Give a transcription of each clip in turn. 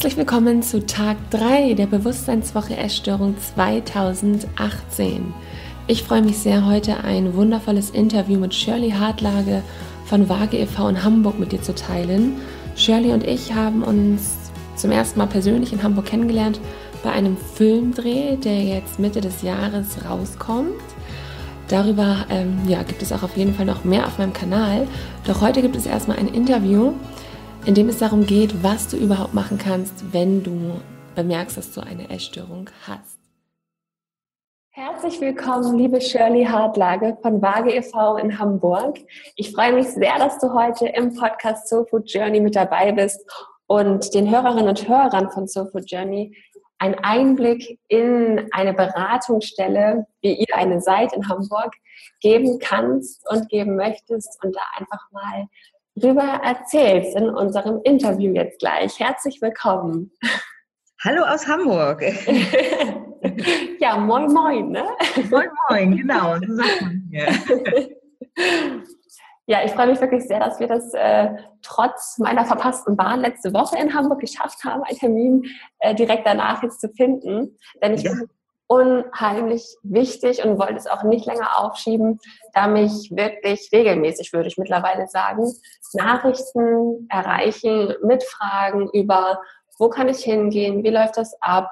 Herzlich willkommen zu Tag 3 der Bewusstseinswoche Essstörung 2018. Ich freue mich sehr, heute ein wundervolles Interview mit Shirley Hartlage von Waage e.V. in Hamburg mit dir zu teilen. Shirley und ich haben uns zum ersten Mal persönlich in Hamburg kennengelernt bei einem Filmdreh, der jetzt Mitte des Jahres rauskommt. Darüber ähm, ja, gibt es auch auf jeden Fall noch mehr auf meinem Kanal. Doch heute gibt es erstmal ein Interview in dem es darum geht, was du überhaupt machen kannst, wenn du bemerkst, dass du eine Essstörung hast. Herzlich willkommen, liebe Shirley Hartlage von Waage e.V. in Hamburg. Ich freue mich sehr, dass du heute im Podcast Soul Food Journey mit dabei bist und den Hörerinnen und Hörern von Soul Food Journey einen Einblick in eine Beratungsstelle, wie ihr eine seid in Hamburg, geben kannst und geben möchtest und da einfach mal drüber erzählst in unserem Interview jetzt gleich. Herzlich willkommen. Hallo aus Hamburg. ja, moin, moin, ne? Moin, moin, genau, so sagt man hier. Ja, ich freue mich wirklich sehr, dass wir das äh, trotz meiner verpassten Bahn letzte Woche in Hamburg geschafft haben, einen Termin äh, direkt danach jetzt zu finden. Denn ich ja. bin unheimlich wichtig und wollte es auch nicht länger aufschieben, da mich wirklich regelmäßig, würde ich mittlerweile sagen, Nachrichten erreichen mit Fragen über, wo kann ich hingehen, wie läuft das ab,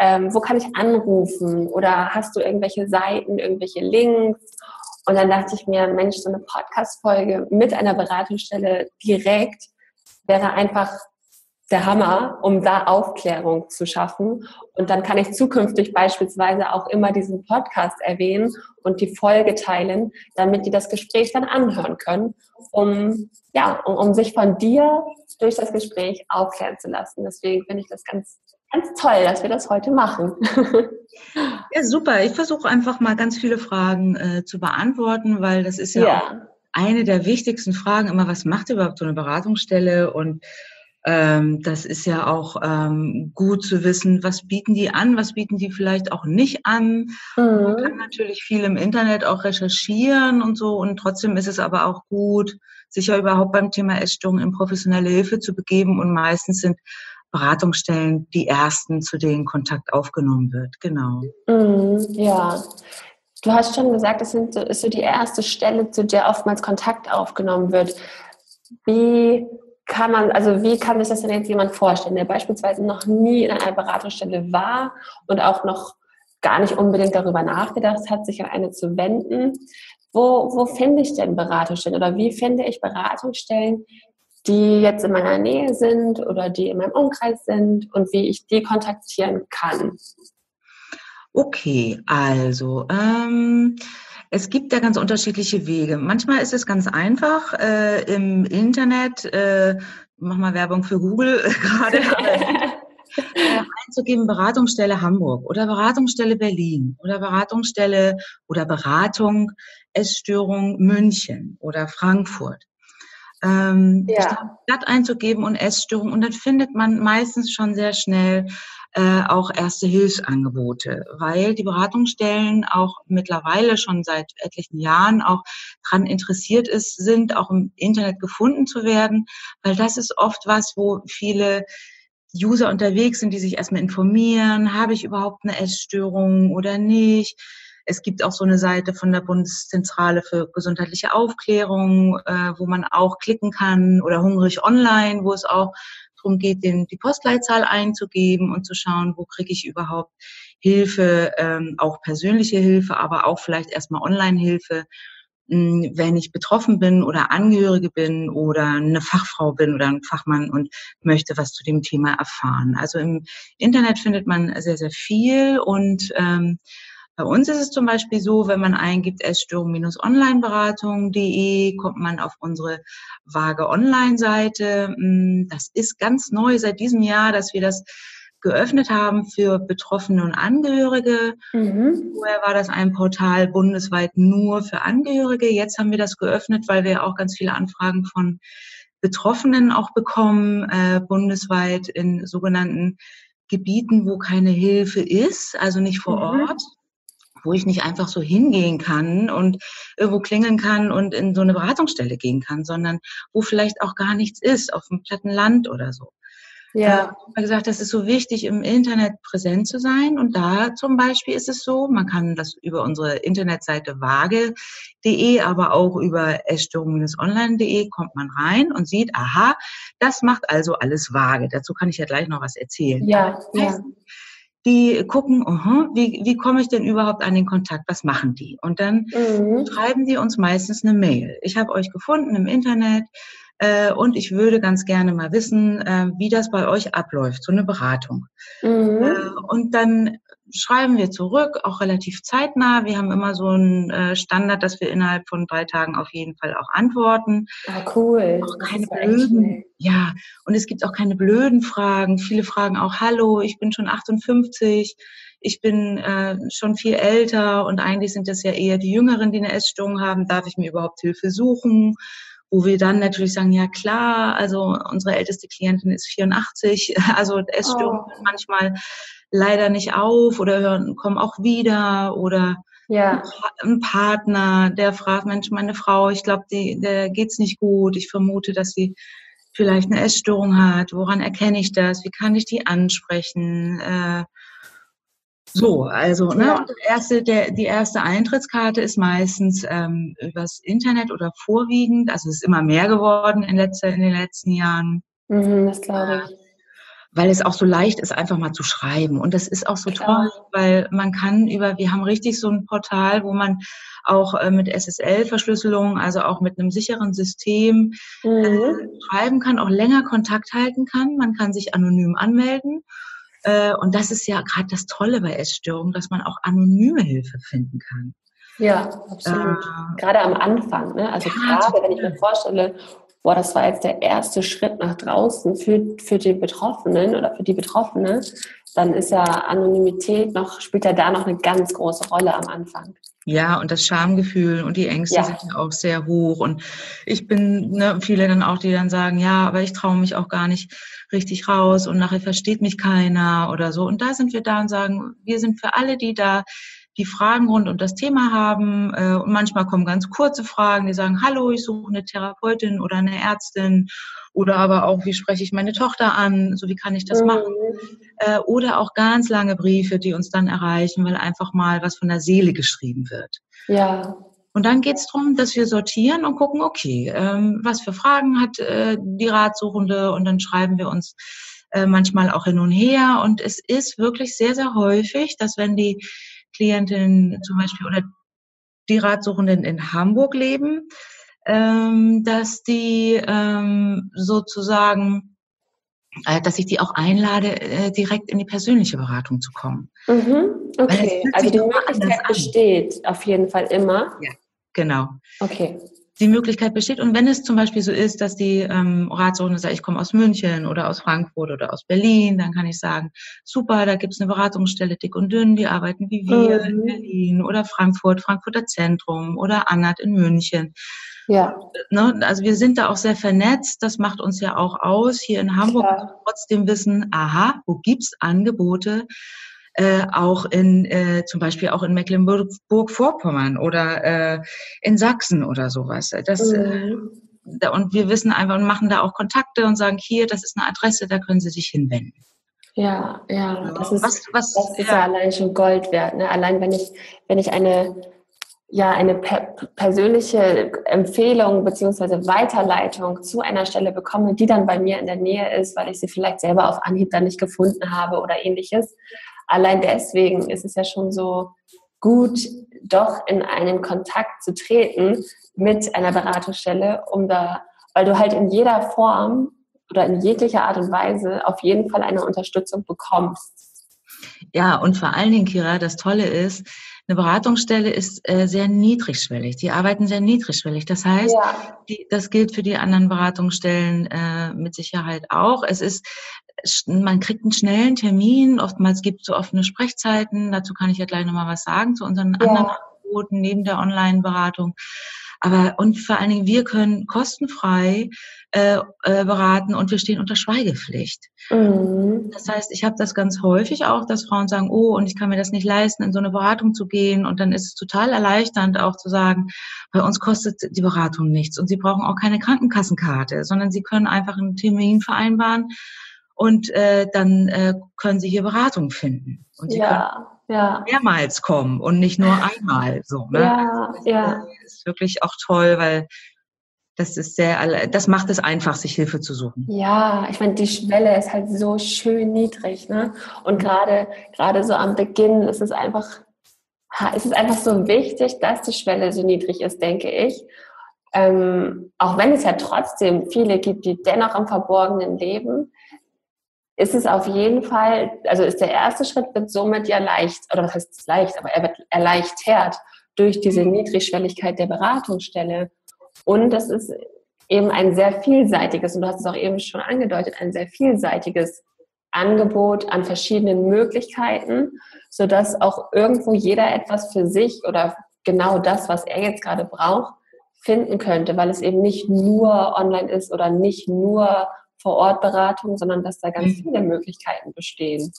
ähm, wo kann ich anrufen oder hast du irgendwelche Seiten, irgendwelche Links? Und dann dachte ich mir, Mensch, so eine Podcast-Folge mit einer Beratungsstelle direkt wäre einfach der Hammer, um da Aufklärung zu schaffen. Und dann kann ich zukünftig beispielsweise auch immer diesen Podcast erwähnen und die Folge teilen, damit die das Gespräch dann anhören können, um, ja, um, um sich von dir durch das Gespräch aufklären zu lassen. Deswegen finde ich das ganz, ganz toll, dass wir das heute machen. ja, super. Ich versuche einfach mal ganz viele Fragen äh, zu beantworten, weil das ist ja, ja. Eine der wichtigsten Fragen immer, was macht überhaupt so eine Beratungsstelle und ähm, das ist ja auch ähm, gut zu wissen, was bieten die an, was bieten die vielleicht auch nicht an. Mhm. Man kann natürlich viel im Internet auch recherchieren und so und trotzdem ist es aber auch gut, sich ja überhaupt beim Thema Essstörung in professionelle Hilfe zu begeben und meistens sind Beratungsstellen die ersten, zu denen Kontakt aufgenommen wird. Genau. Mhm, ja. Du hast schon gesagt, das ist so die erste Stelle, zu der oftmals Kontakt aufgenommen wird. Wie kann man, also wie kann sich das denn jetzt jemand vorstellen, der beispielsweise noch nie in einer Beratungsstelle war und auch noch gar nicht unbedingt darüber nachgedacht hat, sich an eine zu wenden? Wo, wo finde ich denn Beratungsstellen oder wie finde ich Beratungsstellen, die jetzt in meiner Nähe sind oder die in meinem Umkreis sind und wie ich die kontaktieren kann? Okay, also ähm, es gibt da ganz unterschiedliche Wege. Manchmal ist es ganz einfach äh, im Internet, äh, mach mal Werbung für Google gerade, äh, einzugeben Beratungsstelle Hamburg oder Beratungsstelle Berlin oder Beratungsstelle oder Beratung Essstörung München oder Frankfurt. Ähm, ja. Stadt einzugeben und Essstörung und dann findet man meistens schon sehr schnell äh, auch erste Hilfsangebote, weil die Beratungsstellen auch mittlerweile schon seit etlichen Jahren auch daran interessiert ist, sind, auch im Internet gefunden zu werden, weil das ist oft was, wo viele User unterwegs sind, die sich erstmal informieren, habe ich überhaupt eine Essstörung oder nicht. Es gibt auch so eine Seite von der Bundeszentrale für gesundheitliche Aufklärung, äh, wo man auch klicken kann oder Hungrig Online, wo es auch darum geht, den, die Postleitzahl einzugeben und zu schauen, wo kriege ich überhaupt Hilfe, ähm, auch persönliche Hilfe, aber auch vielleicht erstmal Online-Hilfe, hm, wenn ich betroffen bin oder Angehörige bin oder eine Fachfrau bin oder ein Fachmann und möchte was zu dem Thema erfahren. Also im Internet findet man sehr, sehr viel und ähm, bei uns ist es zum Beispiel so, wenn man eingibt Essstörung-onlineberatung.de, kommt man auf unsere vage Online-Seite. Mm, das ist ganz neu seit diesem Jahr, dass wir das geöffnet haben für Betroffene und Angehörige. Mhm. Vorher war das ein Portal bundesweit nur für Angehörige. Jetzt haben wir das geöffnet, weil wir auch ganz viele Anfragen von Betroffenen auch bekommen, äh, bundesweit in sogenannten Gebieten, wo keine Hilfe ist, also nicht vor mhm. Ort wo ich nicht einfach so hingehen kann und irgendwo klingeln kann und in so eine Beratungsstelle gehen kann, sondern wo vielleicht auch gar nichts ist, auf dem platten Land oder so. Ja. Ich habe gesagt, das ist so wichtig, im Internet präsent zu sein. Und da zum Beispiel ist es so, man kann das über unsere Internetseite waage.de, aber auch über essstörung-online.de kommt man rein und sieht, aha, das macht also alles vage. Dazu kann ich ja gleich noch was erzählen. Ja, ja die gucken, uh, wie, wie komme ich denn überhaupt an den Kontakt? Was machen die? Und dann mhm. schreiben die uns meistens eine Mail. Ich habe euch gefunden im Internet äh, und ich würde ganz gerne mal wissen, äh, wie das bei euch abläuft, so eine Beratung. Mhm. Äh, und dann schreiben wir zurück, auch relativ zeitnah. Wir haben immer so einen äh, Standard, dass wir innerhalb von drei Tagen auf jeden Fall auch antworten. Ah, cool. Auch keine blöden, ja, und es gibt auch keine blöden Fragen. Viele fragen auch, hallo, ich bin schon 58, ich bin äh, schon viel älter und eigentlich sind das ja eher die Jüngeren, die eine Essstörung haben. Darf ich mir überhaupt Hilfe suchen? Wo wir dann natürlich sagen, ja klar, also unsere älteste Klientin ist 84, also Essstörung oh. manchmal leider nicht auf oder hören, kommen auch wieder oder ja. ein Partner, der fragt, Mensch, meine Frau, ich glaube, der geht's nicht gut. Ich vermute, dass sie vielleicht eine Essstörung hat. Woran erkenne ich das? Wie kann ich die ansprechen? Äh, so, also ne, ja. erste, der, die erste Eintrittskarte ist meistens ähm, übers Internet oder vorwiegend. Also es ist immer mehr geworden in, letzter, in den letzten Jahren. Mhm, das glaube ich weil es auch so leicht ist, einfach mal zu schreiben. Und das ist auch so toll, weil man kann über, wir haben richtig so ein Portal, wo man auch äh, mit SSL-Verschlüsselung, also auch mit einem sicheren System äh, mhm. äh, schreiben kann, auch länger Kontakt halten kann. Man kann sich anonym anmelden. Äh, und das ist ja gerade das Tolle bei Essstörungen, dass man auch anonyme Hilfe finden kann. Ja, absolut. Äh, gerade am Anfang, ne? Also ja, gerade wenn ich mir vorstelle, boah, das war jetzt der erste Schritt nach draußen für, für den Betroffenen oder für die Betroffene, dann ist ja Anonymität noch, spielt ja da noch eine ganz große Rolle am Anfang. Ja, und das Schamgefühl und die Ängste ja. sind ja auch sehr hoch. Und ich bin, ne, viele dann auch, die dann sagen, ja, aber ich traue mich auch gar nicht richtig raus und nachher versteht mich keiner oder so. Und da sind wir da und sagen, wir sind für alle, die da die Fragen rund um das Thema haben. Äh, und manchmal kommen ganz kurze Fragen, die sagen, hallo, ich suche eine Therapeutin oder eine Ärztin. Oder aber auch, wie spreche ich meine Tochter an? So, wie kann ich das mhm. machen? Äh, oder auch ganz lange Briefe, die uns dann erreichen, weil einfach mal was von der Seele geschrieben wird. Ja. Und dann geht es darum, dass wir sortieren und gucken, okay, ähm, was für Fragen hat äh, die Ratsuchende? Und dann schreiben wir uns äh, manchmal auch hin und her. Und es ist wirklich sehr, sehr häufig, dass wenn die Klientinnen zum Beispiel oder die Ratsuchenden in Hamburg leben, ähm, dass die ähm, sozusagen, äh, dass ich die auch einlade, äh, direkt in die persönliche Beratung zu kommen. Mhm. Okay, also die Möglichkeit besteht auf jeden Fall immer. Ja, genau. Okay die Möglichkeit besteht. Und wenn es zum Beispiel so ist, dass die ähm, Ratsuchende sagt, ich komme aus München oder aus Frankfurt oder aus Berlin, dann kann ich sagen, super, da gibt es eine Beratungsstelle dick und dünn, die arbeiten wie wir mhm. in Berlin oder Frankfurt, Frankfurter Zentrum oder Annat in München. Ja. Ne, also wir sind da auch sehr vernetzt, das macht uns ja auch aus. Hier in Hamburg trotzdem wissen, aha, wo gibt's Angebote, äh, auch in äh, zum Beispiel auch in Mecklenburg-Vorpommern oder äh, in Sachsen oder sowas. Das, äh, mhm. und wir wissen einfach und machen da auch Kontakte und sagen, hier, das ist eine Adresse, da können Sie sich hinwenden. Ja, ja, das ist, was, was, das ist ja. ja allein schon Gold wert. Ne? Allein wenn ich, wenn ich eine ja eine per persönliche Empfehlung beziehungsweise Weiterleitung zu einer Stelle bekomme, die dann bei mir in der Nähe ist, weil ich sie vielleicht selber auf Anhieb dann nicht gefunden habe oder ähnliches, allein deswegen ist es ja schon so gut, doch in einen Kontakt zu treten mit einer Beratungsstelle, um da, weil du halt in jeder Form oder in jeglicher Art und Weise auf jeden Fall eine Unterstützung bekommst. Ja, und vor allen Dingen, Kira, das Tolle ist, eine Beratungsstelle ist äh, sehr niedrigschwellig. Die arbeiten sehr niedrigschwellig. Das heißt, ja. die, das gilt für die anderen Beratungsstellen äh, mit Sicherheit auch. Es ist man kriegt einen schnellen Termin, oftmals gibt es so offene Sprechzeiten, dazu kann ich ja gleich nochmal was sagen, zu unseren ja. anderen Angeboten neben der Online-Beratung. Aber und vor allen Dingen, wir können kostenfrei äh, äh, beraten und wir stehen unter Schweigepflicht. Mhm. Das heißt, ich habe das ganz häufig auch, dass Frauen sagen, oh, und ich kann mir das nicht leisten, in so eine Beratung zu gehen. Und dann ist es total erleichternd auch zu sagen, bei uns kostet die Beratung nichts und sie brauchen auch keine Krankenkassenkarte, sondern sie können einfach einen Termin vereinbaren und äh, dann äh, können Sie hier Beratung finden. Und Sie ja, ja. mehrmals kommen und nicht nur einmal. So, ne? Ja, das, ja. ist wirklich auch toll, weil das ist sehr, das macht es einfach, sich Hilfe zu suchen. Ja, ich meine, die Schwelle ist halt so schön niedrig, ne? Und gerade, gerade so am Beginn ist es einfach, ist es einfach so wichtig, dass die Schwelle so niedrig ist, denke ich. Ähm, auch wenn es ja trotzdem viele gibt, die dennoch im Verborgenen leben, ist es auf jeden Fall, also ist der erste Schritt wird somit ja leicht, oder was heißt leicht, aber er wird erleichtert durch diese Niedrigschwelligkeit der Beratungsstelle. Und das ist eben ein sehr vielseitiges, und du hast es auch eben schon angedeutet, ein sehr vielseitiges Angebot an verschiedenen Möglichkeiten, sodass auch irgendwo jeder etwas für sich oder genau das, was er jetzt gerade braucht, finden könnte, weil es eben nicht nur online ist oder nicht nur vor Ort Beratung, sondern dass da ganz mhm. viele Möglichkeiten bestehen.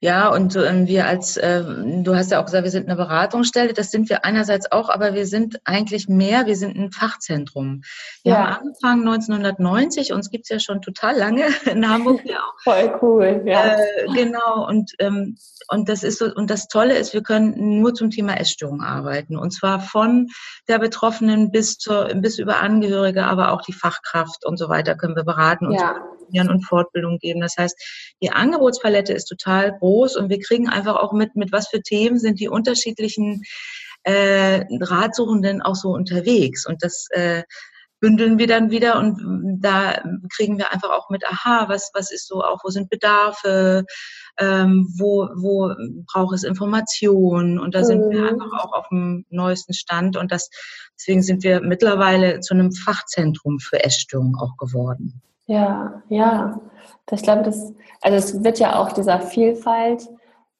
Ja, und ähm, wir als, äh, du hast ja auch gesagt, wir sind eine Beratungsstelle, das sind wir einerseits auch, aber wir sind eigentlich mehr, wir sind ein Fachzentrum. Wir ja. haben angefangen 1990, uns gibt's ja schon total lange in Hamburg ja auch. Voll cool, ja. Äh, genau, und, ähm, und das ist so, und das Tolle ist, wir können nur zum Thema Essstörung arbeiten. Und zwar von der Betroffenen bis zur, bis über Angehörige, aber auch die Fachkraft und so weiter können wir beraten und ja und Fortbildung geben. Das heißt, die Angebotspalette ist total groß und wir kriegen einfach auch mit, mit was für Themen sind die unterschiedlichen äh, Ratsuchenden auch so unterwegs. Und das äh, bündeln wir dann wieder und da kriegen wir einfach auch mit, aha, was, was ist so auch, wo sind Bedarfe, ähm, wo, wo braucht es Informationen und da sind wir mhm. einfach auch auf dem neuesten Stand und das, deswegen sind wir mittlerweile zu einem Fachzentrum für Essstörungen auch geworden. Ja, ja. Ich glaube, das, also es wird ja auch dieser Vielfalt,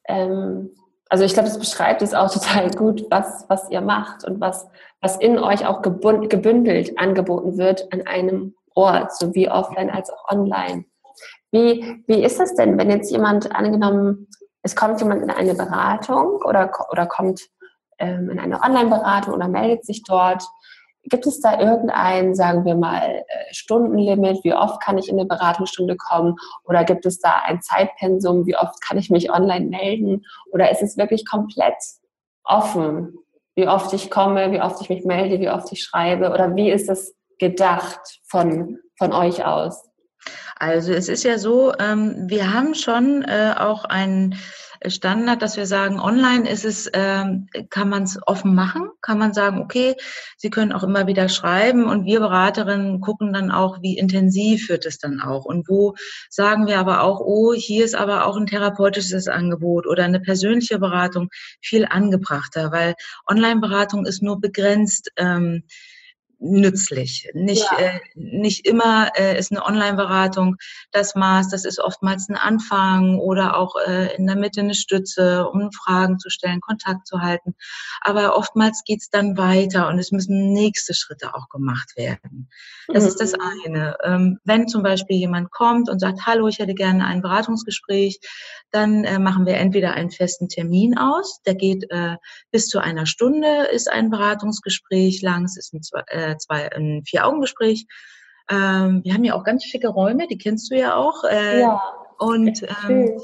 ähm, also ich glaube, das beschreibt es auch total gut, was, was ihr macht und was, was in euch auch gebündelt angeboten wird an einem Ort, sowie offline als auch online. Wie, wie ist das denn, wenn jetzt jemand angenommen, es kommt jemand in eine Beratung oder, oder kommt ähm, in eine Online-Beratung oder meldet sich dort Gibt es da irgendein, sagen wir mal, äh, Stundenlimit? Wie oft kann ich in eine Beratungsstunde kommen? Oder gibt es da ein Zeitpensum? Wie oft kann ich mich online melden? Oder ist es wirklich komplett offen, wie oft ich komme, wie oft ich mich melde, wie oft ich schreibe? Oder wie ist das gedacht von, von euch aus? Also es ist ja so, ähm, wir haben schon äh, auch ein Standard, dass wir sagen, online ist es, ähm, kann man es offen machen, kann man sagen, okay, Sie können auch immer wieder schreiben und wir Beraterinnen gucken dann auch, wie intensiv wird es dann auch und wo sagen wir aber auch, oh, hier ist aber auch ein therapeutisches Angebot oder eine persönliche Beratung viel angebrachter, weil Online-Beratung ist nur begrenzt. Ähm, nützlich. Nicht, ja. äh, nicht immer äh, ist eine Online-Beratung das Maß, das ist oftmals ein Anfang oder auch äh, in der Mitte eine Stütze, um Fragen zu stellen, Kontakt zu halten. Aber oftmals geht's dann weiter und es müssen nächste Schritte auch gemacht werden. Das mhm. ist das mhm. eine. Ähm, wenn zum Beispiel jemand kommt und sagt, hallo, ich hätte gerne ein Beratungsgespräch, dann äh, machen wir entweder einen festen Termin aus, der geht äh, bis zu einer Stunde, ist ein Beratungsgespräch lang, es ist ein äh, zwei, ein Vier-Augen-Gespräch. Ähm, wir haben ja auch ganz schicke Räume, die kennst du ja auch. Äh, ja. Und ähm,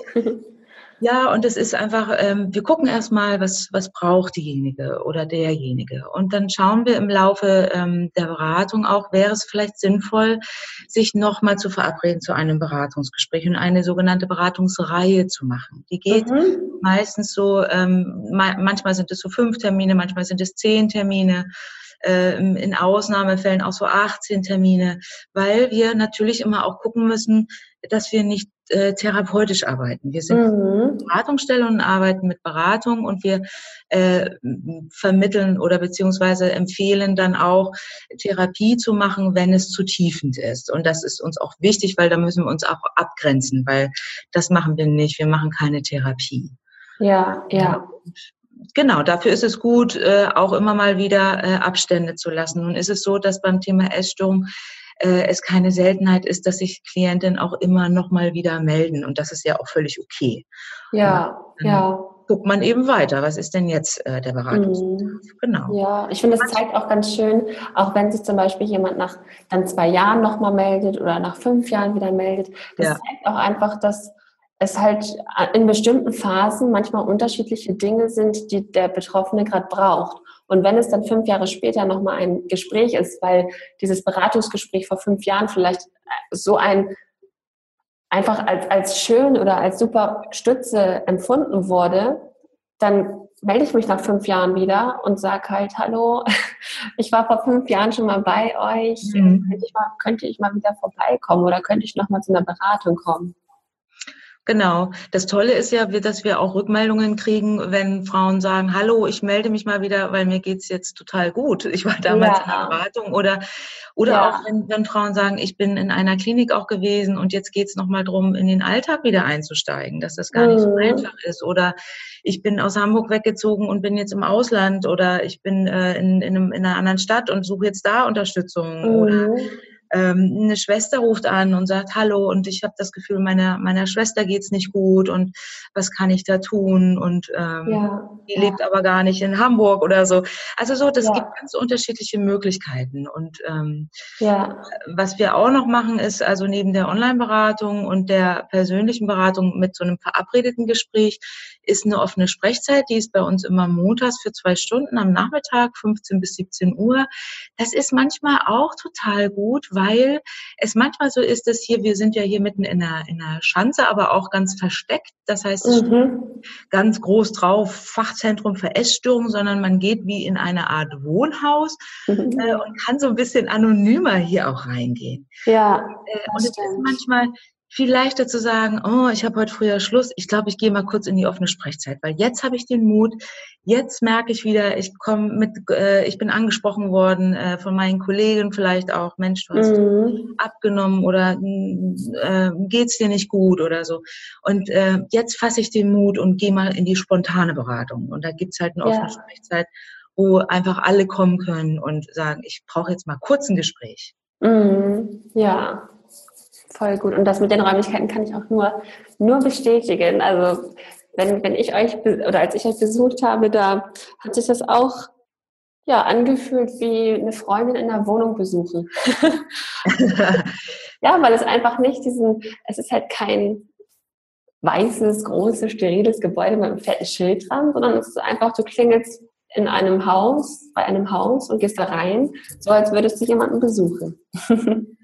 ja, und es ist einfach, ähm, wir gucken erstmal, was, was braucht diejenige oder derjenige. Und dann schauen wir im Laufe ähm, der Beratung auch, wäre es vielleicht sinnvoll, sich nochmal zu verabreden zu einem Beratungsgespräch und eine sogenannte Beratungsreihe zu machen. Die geht mhm. meistens so, ähm, ma manchmal sind es so fünf Termine, manchmal sind es zehn Termine äh, in Ausnahmefällen auch so 18 Termine, weil wir natürlich immer auch gucken müssen, dass wir nicht äh, therapeutisch arbeiten. Wir sind mhm. Beratungsstelle und arbeiten mit Beratung und wir äh, vermitteln oder beziehungsweise empfehlen dann auch Therapie zu machen, wenn es zu tiefend ist. Und das ist uns auch wichtig, weil da müssen wir uns auch abgrenzen, weil das machen wir nicht. Wir machen keine Therapie. Ja, ja genau, dafür ist es gut, äh, auch immer mal wieder äh, Abstände zu lassen. Nun ist es so, dass beim Thema Essstörung äh, es keine Seltenheit ist, dass sich Klientinnen auch immer noch mal wieder melden und das ist ja auch völlig okay. Ja, ja. guckt man eben weiter. Was ist denn jetzt äh, der Beratungsbedarf? Mhm. Genau. Ja, ich finde, es zeigt auch ganz schön, auch wenn sich zum Beispiel jemand nach dann zwei Jahren nochmal meldet oder nach fünf Jahren wieder meldet, das ja. zeigt auch einfach, dass es halt in bestimmten Phasen manchmal unterschiedliche Dinge sind, die der Betroffene gerade braucht. Und wenn es dann fünf Jahre später nochmal ein Gespräch ist, weil dieses Beratungsgespräch vor fünf Jahren vielleicht so ein einfach als, als schön oder als super Stütze empfunden wurde, dann melde ich mich nach fünf Jahren wieder und sage halt, hallo, ich war vor fünf Jahren schon mal bei euch, mhm. könnte, ich mal, könnte ich mal wieder vorbeikommen oder könnte ich noch mal zu einer Beratung kommen? Genau. Das Tolle ist ja, dass wir auch Rückmeldungen kriegen, wenn Frauen sagen, hallo, ich melde mich mal wieder, weil mir geht's jetzt total gut. Ich war damals ja. in der Beratung oder, oder ja. auch wenn, wenn Frauen sagen, ich bin in einer Klinik auch gewesen und jetzt geht's nochmal drum, in den Alltag wieder einzusteigen, dass das gar mhm. nicht so mhm. einfach ist. Oder ich bin aus Hamburg weggezogen und bin jetzt im Ausland oder ich bin äh, in, in, einem, in einer anderen Stadt und suche jetzt da Unterstützung. Mhm. Oder ähm, eine Schwester ruft an und sagt, hallo, und ich habe das Gefühl, meiner, meiner Schwester geht's nicht gut und was kann ich da tun? Und ähm, ja, die ja. lebt aber gar nicht in Hamburg oder so. Also so, das ja. gibt ganz unterschiedliche Möglichkeiten. Und ähm, ja. was wir auch noch machen, ist also neben der Online-Beratung und der persönlichen Beratung mit so einem verabredeten Gespräch, ist eine offene Sprechzeit, die ist bei uns immer montags für zwei Stunden am Nachmittag, 15 bis 17 Uhr. Das ist manchmal auch total gut, weil es manchmal so ist, dass hier, wir sind ja hier mitten in einer, in einer Schanze, aber auch ganz versteckt. Das heißt, mhm. ganz groß drauf, Fachzentrum für Essstörungen, sondern man geht wie in eine Art Wohnhaus mhm. äh, und kann so ein bisschen anonymer hier auch reingehen. Ja. Äh, und es ist manchmal viel leichter zu sagen, oh, ich habe heute früher Schluss, ich glaube, ich gehe mal kurz in die offene Sprechzeit, weil jetzt habe ich den Mut, jetzt merke ich wieder, ich komme mit, äh, ich bin angesprochen worden äh, von meinen Kollegen vielleicht auch, Mensch, du hast mhm. abgenommen oder äh, geht's dir nicht gut oder so. Und äh, jetzt fasse ich den Mut und gehe mal in die spontane Beratung. Und da gibt's halt eine offene ja. Sprechzeit, wo einfach alle kommen können und sagen, ich brauche jetzt mal kurz ein Gespräch. Mhm. Ja, Voll gut. Und das mit den Räumlichkeiten kann ich auch nur, nur bestätigen. Also wenn, wenn ich euch oder als ich euch besucht habe, da hat sich das auch ja, angefühlt wie eine Freundin in der Wohnung besuchen. ja, weil es einfach nicht diesen, es ist halt kein weißes, großes, steriles Gebäude mit einem fetten Schild dran, sondern es ist einfach, du klingelst in einem Haus, bei einem Haus und gehst da rein, so als würdest du jemanden besuchen.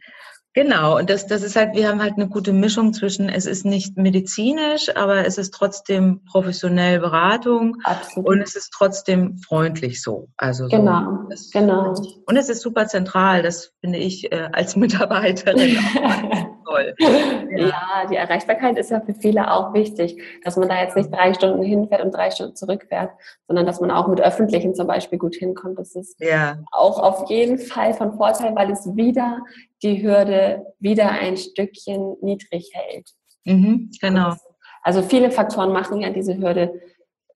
Genau, und das, das ist halt, wir haben halt eine gute Mischung zwischen, es ist nicht medizinisch, aber es ist trotzdem professionell Beratung Absolut. und es ist trotzdem freundlich so. Also genau, so, genau. Und es ist super zentral, das finde ich äh, als Mitarbeiterin toll. Ja. ja. die Erreichbarkeit ist ja für viele auch wichtig, dass man da jetzt nicht drei Stunden hinfährt und drei Stunden zurückfährt, sondern dass man auch mit Öffentlichen zum Beispiel gut hinkommt. Das ist ja. auch auf jeden Fall von Vorteil, weil es wieder die Hürde wieder ein Stückchen niedrig hält. Mhm, genau. Also viele Faktoren machen ja diese Hürde,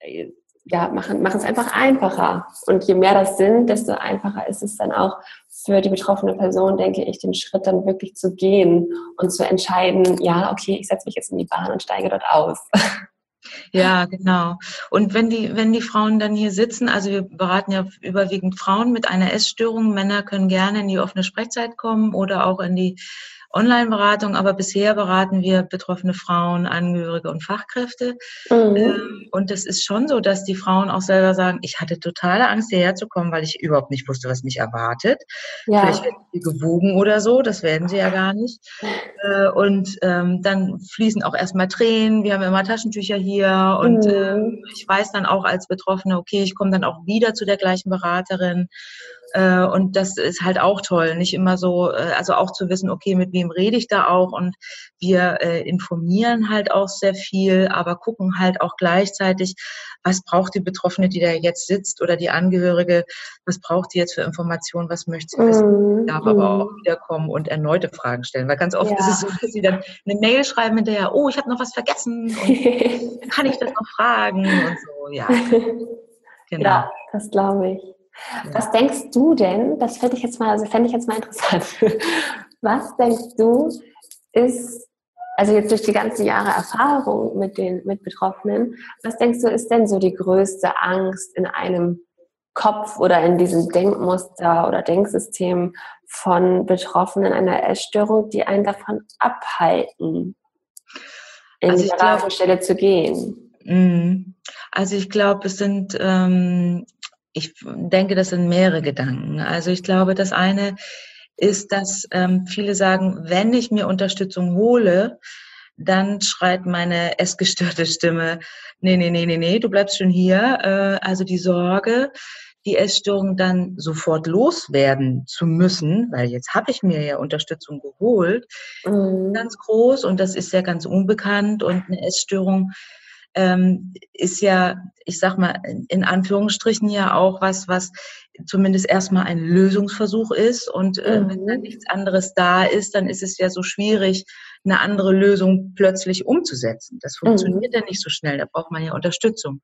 äh, ja, machen, machen es einfach einfacher. Und je mehr das sind, desto einfacher ist es dann auch für die betroffene Person, denke ich, den Schritt dann wirklich zu gehen und zu entscheiden, ja, okay, ich setze mich jetzt in die Bahn und steige dort aus. Ja, genau. Und wenn die, wenn die Frauen dann hier sitzen, also wir beraten ja überwiegend Frauen mit einer Essstörung, Männer können gerne in die offene Sprechzeit kommen oder auch in die Online-Beratung, aber bisher beraten wir betroffene Frauen, Angehörige und Fachkräfte. Mhm. Ähm, und es ist schon so, dass die Frauen auch selber sagen, ich hatte totale Angst, hierher zu kommen, weil ich überhaupt nicht wusste, was mich erwartet. Ja. Vielleicht werden sie gewogen oder so, das werden sie ja gar nicht. Äh, und ähm, dann fließen auch erstmal Tränen, wir haben immer Taschentücher hier und mhm. ähm, ich weiß dann auch als Betroffene, okay, ich komme dann auch wieder zu der gleichen Beraterin äh, und das ist halt auch toll, nicht immer so, äh, also auch zu wissen, okay, mit wem rede ich da auch und wir äh, informieren halt auch sehr viel, aber gucken halt auch gleichzeitig, was braucht die Betroffene, die da jetzt sitzt oder die Angehörige, was braucht die jetzt für Informationen, was möchte sie wissen, mhm. darf aber auch mhm. wiederkommen und erneute Fragen stellen, weil ganz oft ja. ist es so, dass sie dann eine Mail schreiben hinterher, oh, ich habe noch was vergessen und kann ich das noch fragen und so, ja. Genau. Ja, das glaube ich. Was denkst du denn, das fände ich jetzt mal, also fände ich jetzt mal interessant. Was denkst du, ist also jetzt durch die ganzen Jahre Erfahrung mit den mit Betroffenen, was denkst du, ist denn so die größte Angst in einem Kopf oder in diesem Denkmuster oder Denksystem von Betroffenen einer Essstörung, die einen davon abhalten, in also die Beratungsstelle zu gehen? Mhm. Also ich glaube, es sind, ähm, ich denke, das sind mehrere Gedanken. Also ich glaube, das eine ist, dass ähm, viele sagen, wenn ich mir Unterstützung hole, dann schreit meine essgestörte Stimme, nee, nee, nee, nee, nee, du bleibst schon hier. Äh, also die Sorge, die Essstörung dann sofort loswerden zu müssen, weil jetzt habe ich mir ja Unterstützung geholt, mhm. ganz groß und das ist ja ganz unbekannt und eine Essstörung ähm, ist ja, ich sag mal, in Anführungsstrichen ja auch was, was zumindest erstmal ein Lösungsversuch ist. Und äh, mhm. wenn da nichts anderes da ist, dann ist es ja so schwierig, eine andere Lösung plötzlich umzusetzen. Das funktioniert mhm. ja nicht so schnell, da braucht man ja Unterstützung.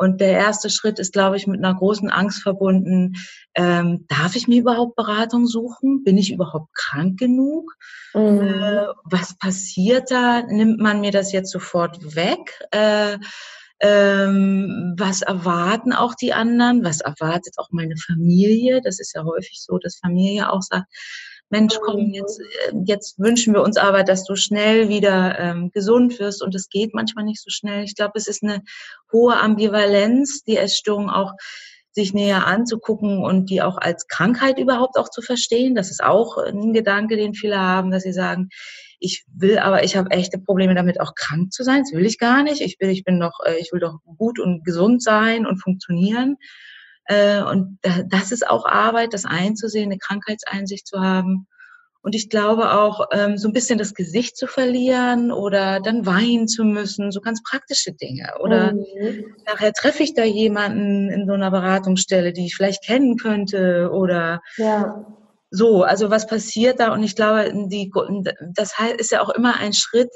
Und der erste Schritt ist, glaube ich, mit einer großen Angst verbunden. Ähm, darf ich mir überhaupt Beratung suchen? Bin ich überhaupt krank genug? Mhm. Äh, was passiert da? Nimmt man mir das jetzt sofort weg? Äh, ähm, was erwarten auch die anderen? Was erwartet auch meine Familie? Das ist ja häufig so, dass Familie auch sagt, Mensch, komm, mhm. jetzt, äh, jetzt wünschen wir uns aber, dass du schnell wieder ähm, gesund wirst und es geht manchmal nicht so schnell. Ich glaube, es ist eine hohe Ambivalenz, die Essstörung auch sich näher anzugucken und die auch als Krankheit überhaupt auch zu verstehen. Das ist auch ein Gedanke, den viele haben, dass sie sagen, ich will aber, ich habe echte Probleme damit, auch krank zu sein. Das will ich gar nicht. Ich will, ich bin doch, äh, ich will doch gut und gesund sein und funktionieren. Äh, und das ist auch Arbeit, das einzusehen, eine Krankheitseinsicht zu haben. Und ich glaube auch, ähm, so ein bisschen das Gesicht zu verlieren oder dann weinen zu müssen, so ganz praktische Dinge. Oder mhm. nachher treffe ich da jemanden in so einer Beratungsstelle, die ich vielleicht kennen könnte oder ja. so. Also was passiert da? Und ich glaube, die, das ist ja auch immer ein Schritt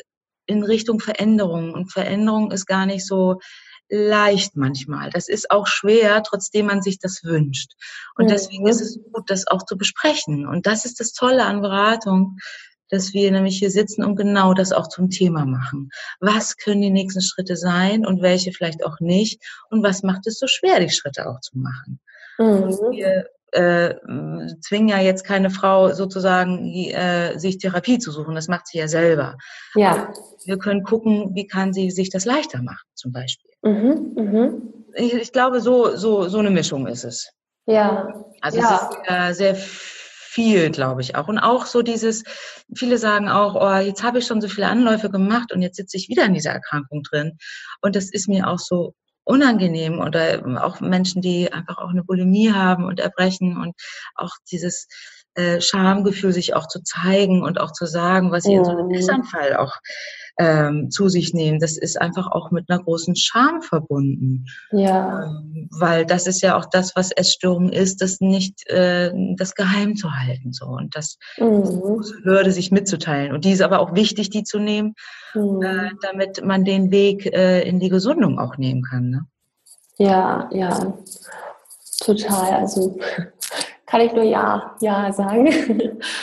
in Richtung Veränderung. Und Veränderung ist gar nicht so leicht manchmal. Das ist auch schwer, trotzdem man sich das wünscht. Und deswegen ist es gut, das auch zu besprechen. Und das ist das Tolle an Beratung, dass wir nämlich hier sitzen und genau das auch zum Thema machen. Was können die nächsten Schritte sein und welche vielleicht auch nicht? Und was macht es so schwer, die Schritte auch zu machen? Mhm. Wir äh, zwingen ja jetzt keine Frau sozusagen, äh, sich Therapie zu suchen. Das macht sie ja selber. Ja. Aber wir können gucken, wie kann sie sich das leichter machen, zum Beispiel. Mhm, mhm. Ich, ich, glaube, so, so, so eine Mischung ist es. Ja. Also ja. es ist äh, sehr viel, glaube ich auch. Und auch so dieses, viele sagen auch, oh, jetzt habe ich schon so viele Anläufe gemacht und jetzt sitze ich wieder in dieser Erkrankung drin. Und das ist mir auch so unangenehm oder auch Menschen, die einfach auch eine Bulimie haben und erbrechen und auch dieses äh, Schamgefühl sich auch zu zeigen und auch zu sagen, was sie in so einem mhm. Essanfall auch ähm, zu sich nehmen. Das ist einfach auch mit einer großen Scham verbunden. Ja. Ähm, weil das ist ja auch das, was Essstörung ist, das nicht äh, das geheim zu halten. So. Und das mhm. Hürde, sich mitzuteilen. Und die ist aber auch wichtig, die zu nehmen, mhm. äh, damit man den Weg äh, in die Gesundung auch nehmen kann. Ne? Ja, ja. Total. Also kann ich nur Ja, Ja sagen.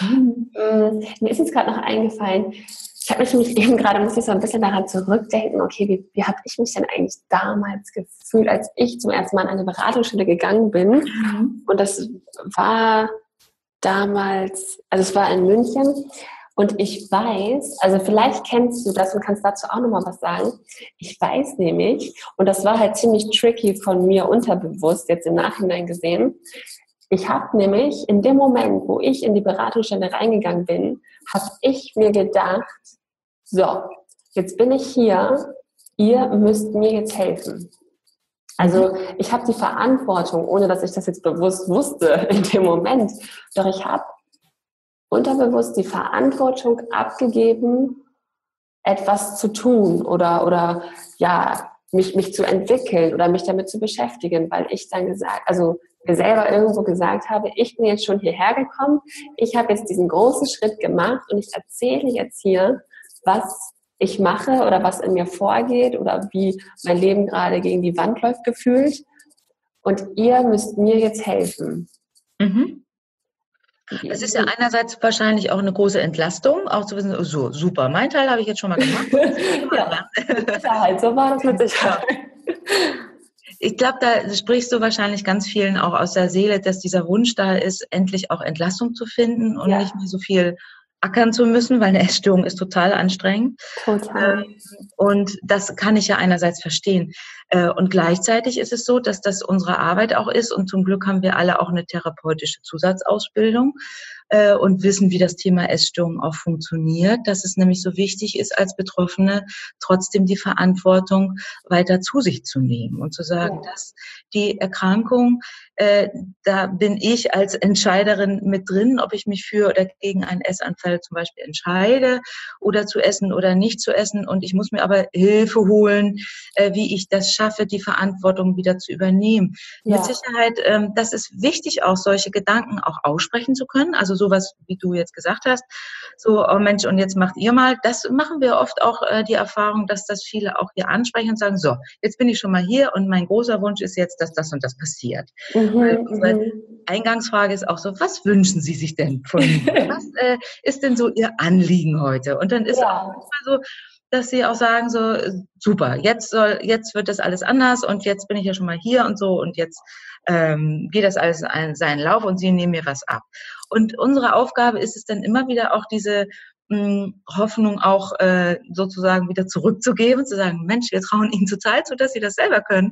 Mhm. Mm, mir ist jetzt gerade noch eingefallen, ich habe mich nämlich eben gerade, muss ich so ein bisschen daran zurückdenken, okay, wie, wie habe ich mich denn eigentlich damals gefühlt, als ich zum ersten Mal an eine Beratungsstelle gegangen bin? Mhm. Und das war damals, also es war in München. Und ich weiß, also vielleicht kennst du das und kannst dazu auch nochmal was sagen. Ich weiß nämlich, und das war halt ziemlich tricky von mir unterbewusst, jetzt im Nachhinein gesehen, ich habe nämlich in dem Moment, wo ich in die Beratungsstelle reingegangen bin, habe ich mir gedacht, so, jetzt bin ich hier, ihr müsst mir jetzt helfen. Also ich habe die Verantwortung, ohne dass ich das jetzt bewusst wusste in dem Moment, doch ich habe unterbewusst die Verantwortung abgegeben, etwas zu tun oder, oder ja, mich, mich zu entwickeln oder mich damit zu beschäftigen, weil ich dann gesagt, also selber irgendwo gesagt habe, ich bin jetzt schon hierher gekommen, ich habe jetzt diesen großen Schritt gemacht und ich erzähle jetzt hier, was ich mache oder was in mir vorgeht oder wie mein Leben gerade gegen die Wand läuft gefühlt. Und ihr müsst mir jetzt helfen. Mhm. Das ist ja einerseits wahrscheinlich auch eine große Entlastung, auch zu wissen, so super, mein Teil habe ich jetzt schon mal gemacht. ja, Sicherheit, so war das mit Sicherheit. Ich glaube, da sprichst du wahrscheinlich ganz vielen auch aus der Seele, dass dieser Wunsch da ist, endlich auch Entlastung zu finden und ja. nicht mehr so viel ackern zu müssen, weil eine Essstörung ist total anstrengend. Total. Ähm, und das kann ich ja einerseits verstehen. Äh, und gleichzeitig ist es so, dass das unsere Arbeit auch ist. Und zum Glück haben wir alle auch eine therapeutische Zusatzausbildung äh, und wissen, wie das Thema Essstörung auch funktioniert. Dass es nämlich so wichtig ist, als Betroffene trotzdem die Verantwortung weiter zu sich zu nehmen und zu sagen, ja. dass die Erkrankung äh, da bin ich als Entscheiderin mit drin, ob ich mich für oder gegen einen Essanfall zum Beispiel entscheide oder zu essen oder nicht zu essen. Und ich muss mir aber Hilfe holen, äh, wie ich das schaffe, die Verantwortung wieder zu übernehmen. Ja. Mit Sicherheit, ähm, das ist wichtig, auch solche Gedanken auch aussprechen zu können. Also sowas, wie du jetzt gesagt hast, so, oh Mensch, und jetzt macht ihr mal. Das machen wir oft auch äh, die Erfahrung, dass das viele auch hier ansprechen und sagen, so, jetzt bin ich schon mal hier und mein großer Wunsch ist jetzt, dass das und das passiert. Mhm. Mhm, Unsere. Eingangsfrage ist auch so, was wünschen Sie sich denn von mir? was äh, ist denn so Ihr Anliegen heute? Und dann ist ja. auch so, dass sie auch sagen so super jetzt soll jetzt wird das alles anders und jetzt bin ich ja schon mal hier und so und jetzt ähm, geht das alles seinen Lauf und sie nehmen mir was ab. Und unsere Aufgabe ist es dann immer wieder auch diese Hoffnung auch äh, sozusagen wieder zurückzugeben, zu sagen, Mensch, wir trauen ihnen total zu, dass sie das selber können.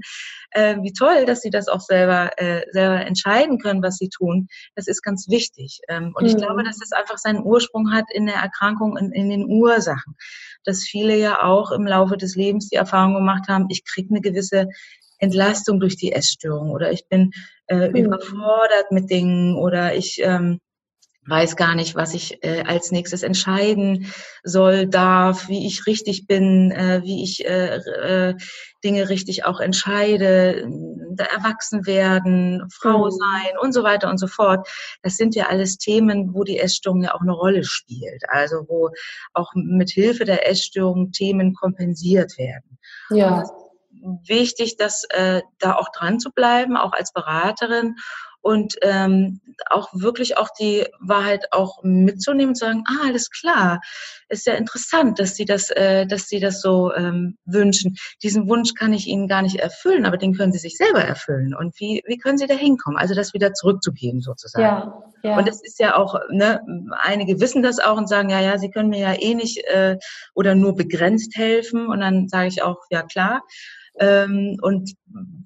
Äh, wie toll, dass sie das auch selber, äh, selber entscheiden können, was sie tun. Das ist ganz wichtig. Ähm, und mhm. ich glaube, dass das einfach seinen Ursprung hat in der Erkrankung, in, in den Ursachen. Dass viele ja auch im Laufe des Lebens die Erfahrung gemacht haben, ich kriege eine gewisse Entlastung durch die Essstörung oder ich bin äh, mhm. überfordert mit Dingen oder ich ähm, weiß gar nicht, was ich äh, als nächstes entscheiden soll, darf, wie ich richtig bin, äh, wie ich äh, äh, Dinge richtig auch entscheide, da erwachsen werden, Frau mhm. sein und so weiter und so fort. Das sind ja alles Themen, wo die Essstörung ja auch eine Rolle spielt. Also wo auch mit Hilfe der Essstörung Themen kompensiert werden. Ja. Wichtig, dass äh, da auch dran zu bleiben, auch als Beraterin und ähm, auch wirklich auch die Wahrheit auch mitzunehmen und sagen, ah, alles klar, ist ja interessant, dass Sie das, äh, dass Sie das so ähm, wünschen. Diesen Wunsch kann ich Ihnen gar nicht erfüllen, aber den können Sie sich selber erfüllen. Und wie, wie können Sie da hinkommen? Also das wieder zurückzugeben sozusagen. Ja, ja. Und es ist ja auch, ne, einige wissen das auch und sagen, ja, ja, Sie können mir ja eh nicht äh, oder nur begrenzt helfen. Und dann sage ich auch, ja klar. Ähm, und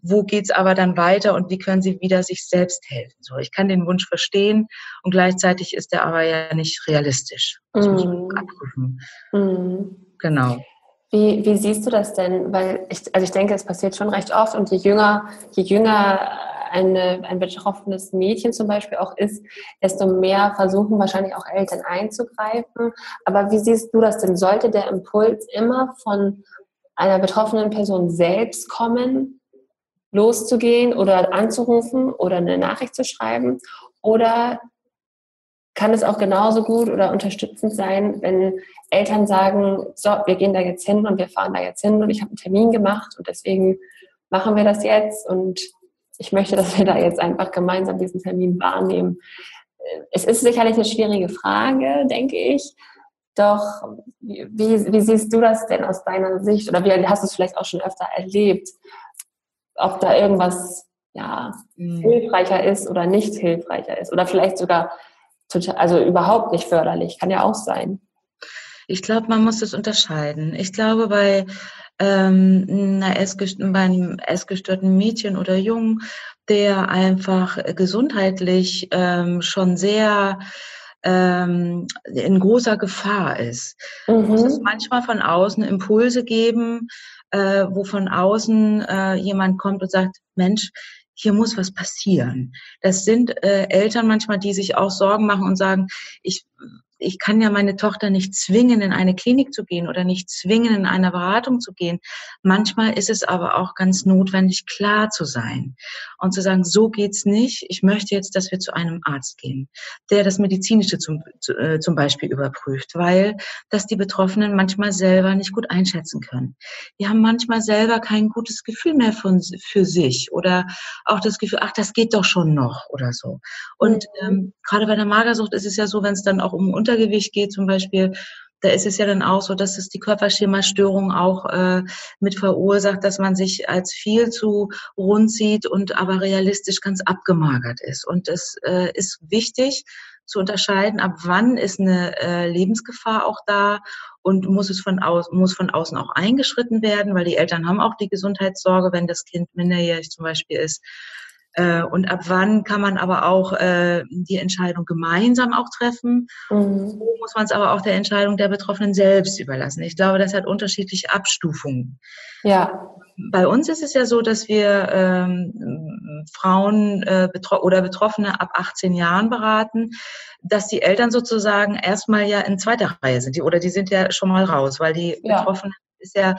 wo geht's aber dann weiter und wie können sie wieder sich selbst helfen? So, ich kann den Wunsch verstehen und gleichzeitig ist er aber ja nicht realistisch. Das mm. muss man mhm. abprüfen. Mm. Genau. Wie, wie siehst du das denn? Weil ich, also ich denke, es passiert schon recht oft und je jünger, je jünger eine, ein betroffenes Mädchen zum Beispiel auch ist, desto mehr versuchen wahrscheinlich auch Eltern einzugreifen. Aber wie siehst du das denn? Sollte der Impuls immer von einer betroffenen Person selbst kommen, loszugehen oder anzurufen oder eine Nachricht zu schreiben? Oder kann es auch genauso gut oder unterstützend sein, wenn Eltern sagen, so, wir gehen da jetzt hin und wir fahren da jetzt hin und ich habe einen Termin gemacht und deswegen machen wir das jetzt und ich möchte, dass wir da jetzt einfach gemeinsam diesen Termin wahrnehmen. Es ist sicherlich eine schwierige Frage, denke ich. Doch wie, wie siehst du das denn aus deiner Sicht? Oder wie hast du es vielleicht auch schon öfter erlebt? Ob da irgendwas ja, mhm. hilfreicher ist oder nicht hilfreicher ist? Oder vielleicht sogar total, also überhaupt nicht förderlich. Kann ja auch sein. Ich glaube, man muss es unterscheiden. Ich glaube, bei, ähm, einer bei einem essgestörten Mädchen oder Jungen, der einfach gesundheitlich ähm, schon sehr ähm, in großer Gefahr ist. Mhm. Muss es manchmal von außen Impulse geben, äh, wo von außen äh, jemand kommt und sagt, Mensch, hier muss was passieren. Das sind äh, Eltern manchmal, die sich auch Sorgen machen und sagen, ich ich kann ja meine Tochter nicht zwingen, in eine Klinik zu gehen oder nicht zwingen, in eine Beratung zu gehen. Manchmal ist es aber auch ganz notwendig, klar zu sein und zu sagen, so geht's nicht. Ich möchte jetzt, dass wir zu einem Arzt gehen, der das Medizinische zum, äh, zum Beispiel überprüft, weil das die Betroffenen manchmal selber nicht gut einschätzen können. Die haben manchmal selber kein gutes Gefühl mehr von, für sich oder auch das Gefühl, ach, das geht doch schon noch oder so. Und mhm. ähm, gerade bei der Magersucht ist es ja so, wenn es dann auch um Untergewicht geht zum Beispiel, da ist es ja dann auch so, dass es die Körperschemastörung auch äh, mit verursacht, dass man sich als viel zu rund sieht und aber realistisch ganz abgemagert ist. Und es äh, ist wichtig zu unterscheiden, ab wann ist eine äh, Lebensgefahr auch da und muss es von außen, muss von außen auch eingeschritten werden, weil die Eltern haben auch die Gesundheitssorge, wenn das Kind minderjährig zum Beispiel ist. Äh, und ab wann kann man aber auch äh, die Entscheidung gemeinsam auch treffen? Mhm. Wo muss man es aber auch der Entscheidung der Betroffenen selbst überlassen? Ich glaube, das hat unterschiedliche Abstufungen. Ja. Bei uns ist es ja so, dass wir ähm, Frauen äh, betro oder Betroffene ab 18 Jahren beraten, dass die Eltern sozusagen erstmal ja in zweiter Reihe sind, die, oder die sind ja schon mal raus, weil die ja. Betroffenen ist ja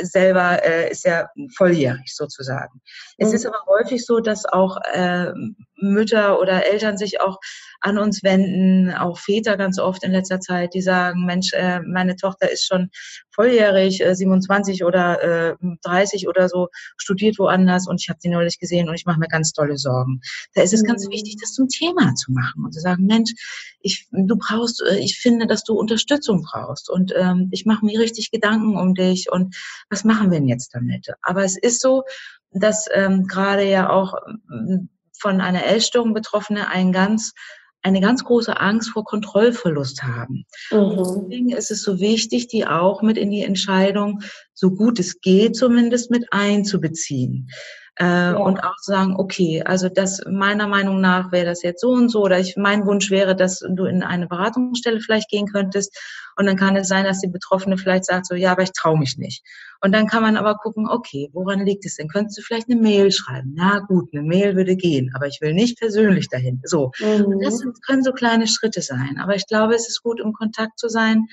selber, äh, ist ja volljährig sozusagen. Mhm. Es ist aber häufig so, dass auch äh, Mütter oder Eltern sich auch an uns wenden, auch Väter ganz oft in letzter Zeit, die sagen, Mensch, äh, meine Tochter ist schon volljährig, äh, 27 oder äh, 30 oder so, studiert woanders und ich habe sie neulich gesehen und ich mache mir ganz tolle Sorgen. Da ist es ganz mhm. wichtig, das zum Thema zu machen und zu sagen, Mensch, ich, du brauchst, äh, ich finde, dass du Unterstützung brauchst und ähm, ich mache mir richtig Gedanken um dich und was machen wir denn jetzt damit? Aber es ist so, dass ähm, gerade ja auch ähm, von einer Essstörung Betroffene ein ganz eine ganz große Angst vor Kontrollverlust haben. Mhm. Deswegen ist es so wichtig, die auch mit in die Entscheidung, so gut es geht, zumindest mit einzubeziehen. Äh, ja. Und auch sagen, okay, also das meiner Meinung nach wäre das jetzt so und so, oder ich, mein Wunsch wäre, dass du in eine Beratungsstelle vielleicht gehen könntest. Und dann kann es sein, dass die Betroffene vielleicht sagt, so, ja, aber ich traue mich nicht. Und dann kann man aber gucken, okay, woran liegt es denn? Könntest du vielleicht eine Mail schreiben? Na gut, eine Mail würde gehen, aber ich will nicht persönlich dahin. So. Mhm. Das können so kleine Schritte sein. Aber ich glaube, es ist gut, im Kontakt zu sein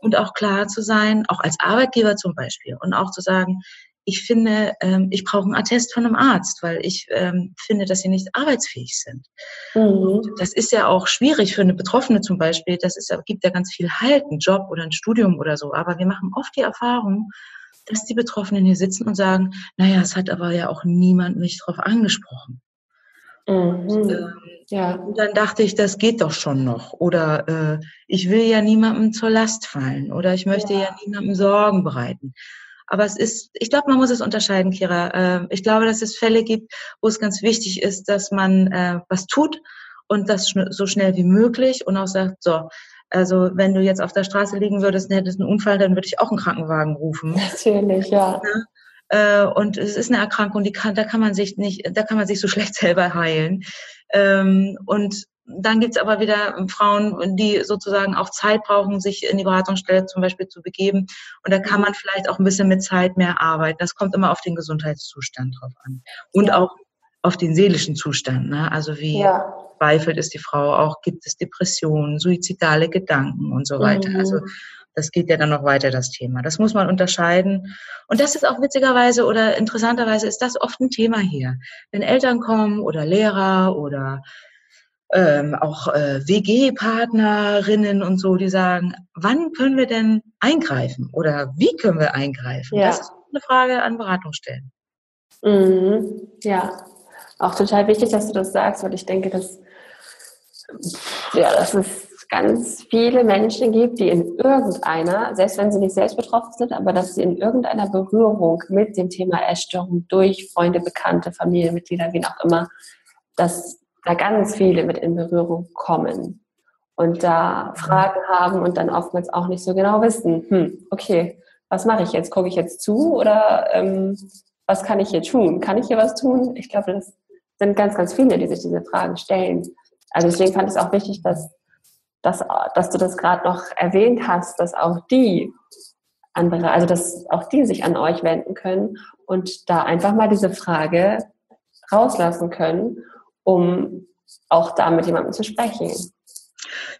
und auch klar zu sein, auch als Arbeitgeber zum Beispiel, und auch zu sagen, ich finde, ähm, ich brauche einen Attest von einem Arzt, weil ich ähm, finde, dass sie nicht arbeitsfähig sind. Mhm. das ist ja auch schwierig für eine Betroffene zum Beispiel. Das ist, gibt ja ganz viel Halt, einen Job oder ein Studium oder so. Aber wir machen oft die Erfahrung, dass die Betroffenen hier sitzen und sagen, naja, es hat aber ja auch niemand mich drauf angesprochen. Mhm. Und, ähm, ja. und dann dachte ich, das geht doch schon noch. Oder äh, ich will ja niemandem zur Last fallen. Oder ich möchte ja, ja niemandem Sorgen bereiten. Aber es ist, ich glaube, man muss es unterscheiden, Kira. Ähm, ich glaube, dass es Fälle gibt, wo es ganz wichtig ist, dass man äh, was tut und das so schnell wie möglich und auch sagt, so, also wenn du jetzt auf der Straße liegen würdest und hättest einen Unfall, dann würde ich auch einen Krankenwagen rufen. Natürlich, ja. Äh, und es ist eine Erkrankung, die kann, da kann man sich nicht, da kann man sich so schlecht selber heilen. Ähm, und dann gibt's aber wieder Frauen, die sozusagen auch Zeit brauchen, sich in die Beratungsstelle zum Beispiel zu begeben. Und da kann man vielleicht auch ein bisschen mit Zeit mehr arbeiten. Das kommt immer auf den Gesundheitszustand drauf an. Und ja. auch auf den seelischen Zustand. Ne? Also wie ja. zweifelt ist die Frau auch, gibt es Depressionen, suizidale Gedanken und so weiter. Mhm. Also das geht ja dann noch weiter, das Thema. Das muss man unterscheiden. Und das ist auch witzigerweise oder interessanterweise ist das oft ein Thema hier. Wenn Eltern kommen oder Lehrer oder ähm, auch äh, WG-Partnerinnen und so, die sagen, wann können wir denn eingreifen oder wie können wir eingreifen? Ja. Das ist eine Frage an Beratungsstellen. Mhm. Ja, auch total wichtig, dass du das sagst, weil ich denke, dass, ja, dass es ganz viele Menschen gibt, die in irgendeiner, selbst wenn sie nicht selbst betroffen sind, aber dass sie in irgendeiner Berührung mit dem Thema Essstörung durch Freunde, Bekannte, Familienmitglieder, wie auch immer, dass da ganz viele mit in Berührung kommen und da Fragen haben und dann oftmals auch nicht so genau wissen, hm, okay, was mache ich jetzt? Gucke ich jetzt zu oder ähm, was kann ich hier tun? Kann ich hier was tun? Ich glaube, das sind ganz, ganz viele, die sich diese Fragen stellen. Also deswegen fand ich es auch wichtig, dass, dass, dass du das gerade noch erwähnt hast, dass auch die andere, also dass auch die sich an euch wenden können und da einfach mal diese Frage rauslassen können um auch da mit jemandem zu sprechen.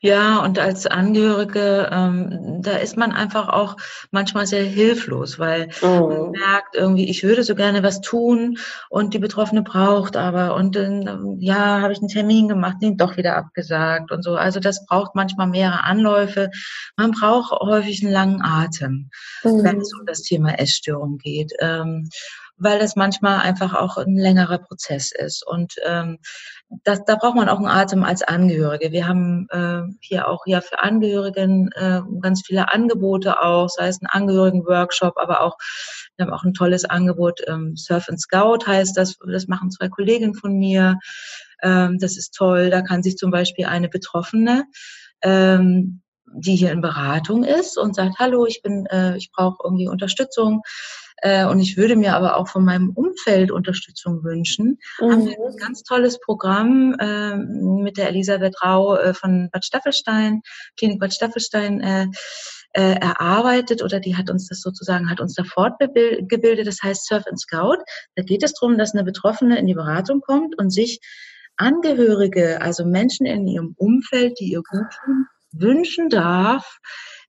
Ja, und als Angehörige, ähm, da ist man einfach auch manchmal sehr hilflos, weil mhm. man merkt irgendwie, ich würde so gerne was tun und die Betroffene braucht aber und dann, ja, habe ich einen Termin gemacht, den doch wieder abgesagt und so. Also das braucht manchmal mehrere Anläufe. Man braucht häufig einen langen Atem, mhm. wenn es um das Thema Essstörung geht. Ähm, weil das manchmal einfach auch ein längerer Prozess ist. Und ähm, das, da braucht man auch einen Atem als Angehörige. Wir haben äh, hier auch ja für Angehörigen äh, ganz viele Angebote auch, sei es ein Angehörigen-Workshop, aber auch wir haben auch ein tolles Angebot, ähm, Surf and Scout heißt das. Das machen zwei Kolleginnen von mir. Ähm, das ist toll. Da kann sich zum Beispiel eine Betroffene ähm, die hier in Beratung ist und sagt, hallo, ich bin, äh, ich brauche irgendwie Unterstützung äh, und ich würde mir aber auch von meinem Umfeld Unterstützung wünschen, mhm. haben wir ein ganz tolles Programm äh, mit der Elisabeth Rau äh, von Bad Staffelstein, Klinik Bad Staffelstein, äh, äh, erarbeitet oder die hat uns das sozusagen, hat uns da fortgebildet, das heißt Surf and Scout. Da geht es darum, dass eine Betroffene in die Beratung kommt und sich Angehörige, also Menschen in ihrem Umfeld, die ihr gut tun, wünschen darf,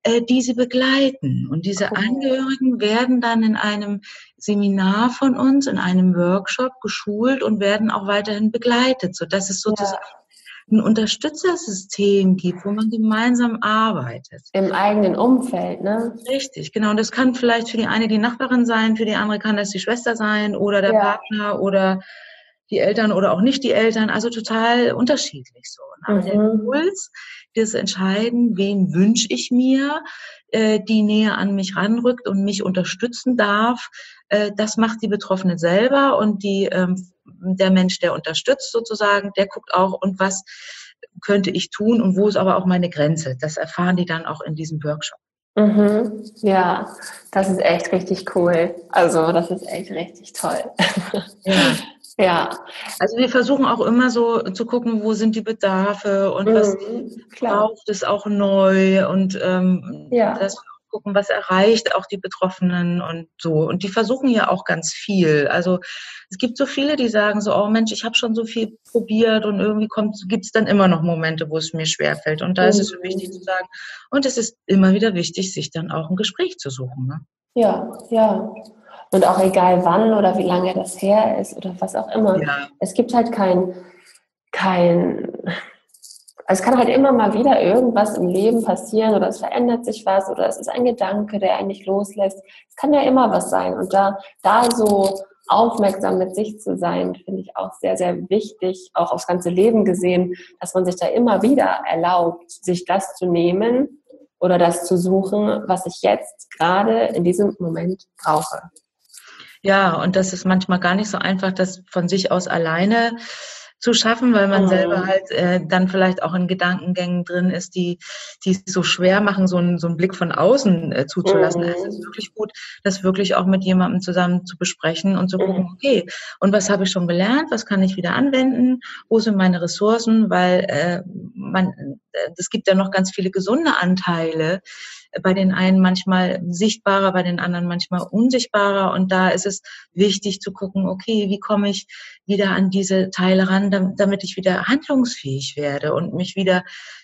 äh, die sie begleiten. Und diese. Angehörigen werden dann in einem Seminar von uns, in einem Workshop geschult und werden auch weiterhin begleitet, sodass es sozusagen ja. ein Unterstützersystem gibt, wo man gemeinsam arbeitet. Im eigenen Umfeld, ne? Richtig, genau. Und das kann vielleicht für die eine die Nachbarin sein, für die andere kann das die Schwester sein oder der ja. Partner oder die Eltern oder auch nicht die Eltern, also total unterschiedlich so. Aber mhm. der Impuls, das Entscheiden, wen wünsche ich mir, äh, die näher an mich ranrückt und mich unterstützen darf, äh, das macht die Betroffene selber und die, ähm, der Mensch, der unterstützt sozusagen, der guckt auch und was könnte ich tun und wo ist aber auch meine Grenze. Das erfahren die dann auch in diesem Workshop. Mhm. Ja, das ist echt richtig cool. Also das ist echt richtig toll. Ja. Ja. Also wir versuchen auch immer so zu gucken, wo sind die Bedarfe und mhm, was braucht es auch neu und ähm, ja. das gucken, was erreicht auch die Betroffenen und so. Und die versuchen ja auch ganz viel. Also es gibt so viele, die sagen so, oh Mensch, ich habe schon so viel probiert und irgendwie gibt es dann immer noch Momente, wo es mir schwerfällt. Und da mhm. ist es so wichtig zu sagen, und es ist immer wieder wichtig, sich dann auch ein Gespräch zu suchen. Ne? Ja, ja. Und auch egal wann oder wie lange das her ist oder was auch immer. Ja. Es gibt halt kein, kein, also es kann halt immer mal wieder irgendwas im Leben passieren oder es verändert sich was oder es ist ein Gedanke, der einen nicht loslässt. Es kann ja immer was sein. Und da, da so aufmerksam mit sich zu sein, finde ich auch sehr, sehr wichtig, auch aufs ganze Leben gesehen, dass man sich da immer wieder erlaubt, sich das zu nehmen oder das zu suchen, was ich jetzt gerade in diesem Moment brauche. Ja, und das ist manchmal gar nicht so einfach, das von sich aus alleine zu schaffen, weil man oh. selber halt äh, dann vielleicht auch in Gedankengängen drin ist, die die es so schwer machen, so einen, so einen Blick von außen äh, zuzulassen. Oh. Es ist wirklich gut, das wirklich auch mit jemandem zusammen zu besprechen und zu gucken, okay, und was habe ich schon gelernt, was kann ich wieder anwenden, wo sind meine Ressourcen, weil äh, man, äh, es gibt ja noch ganz viele gesunde Anteile, bei den einen manchmal sichtbarer, bei den anderen manchmal unsichtbarer. Und da ist es wichtig zu gucken, okay, wie komme ich wieder an diese Teile ran, damit ich wieder handlungsfähig werde und mich wieder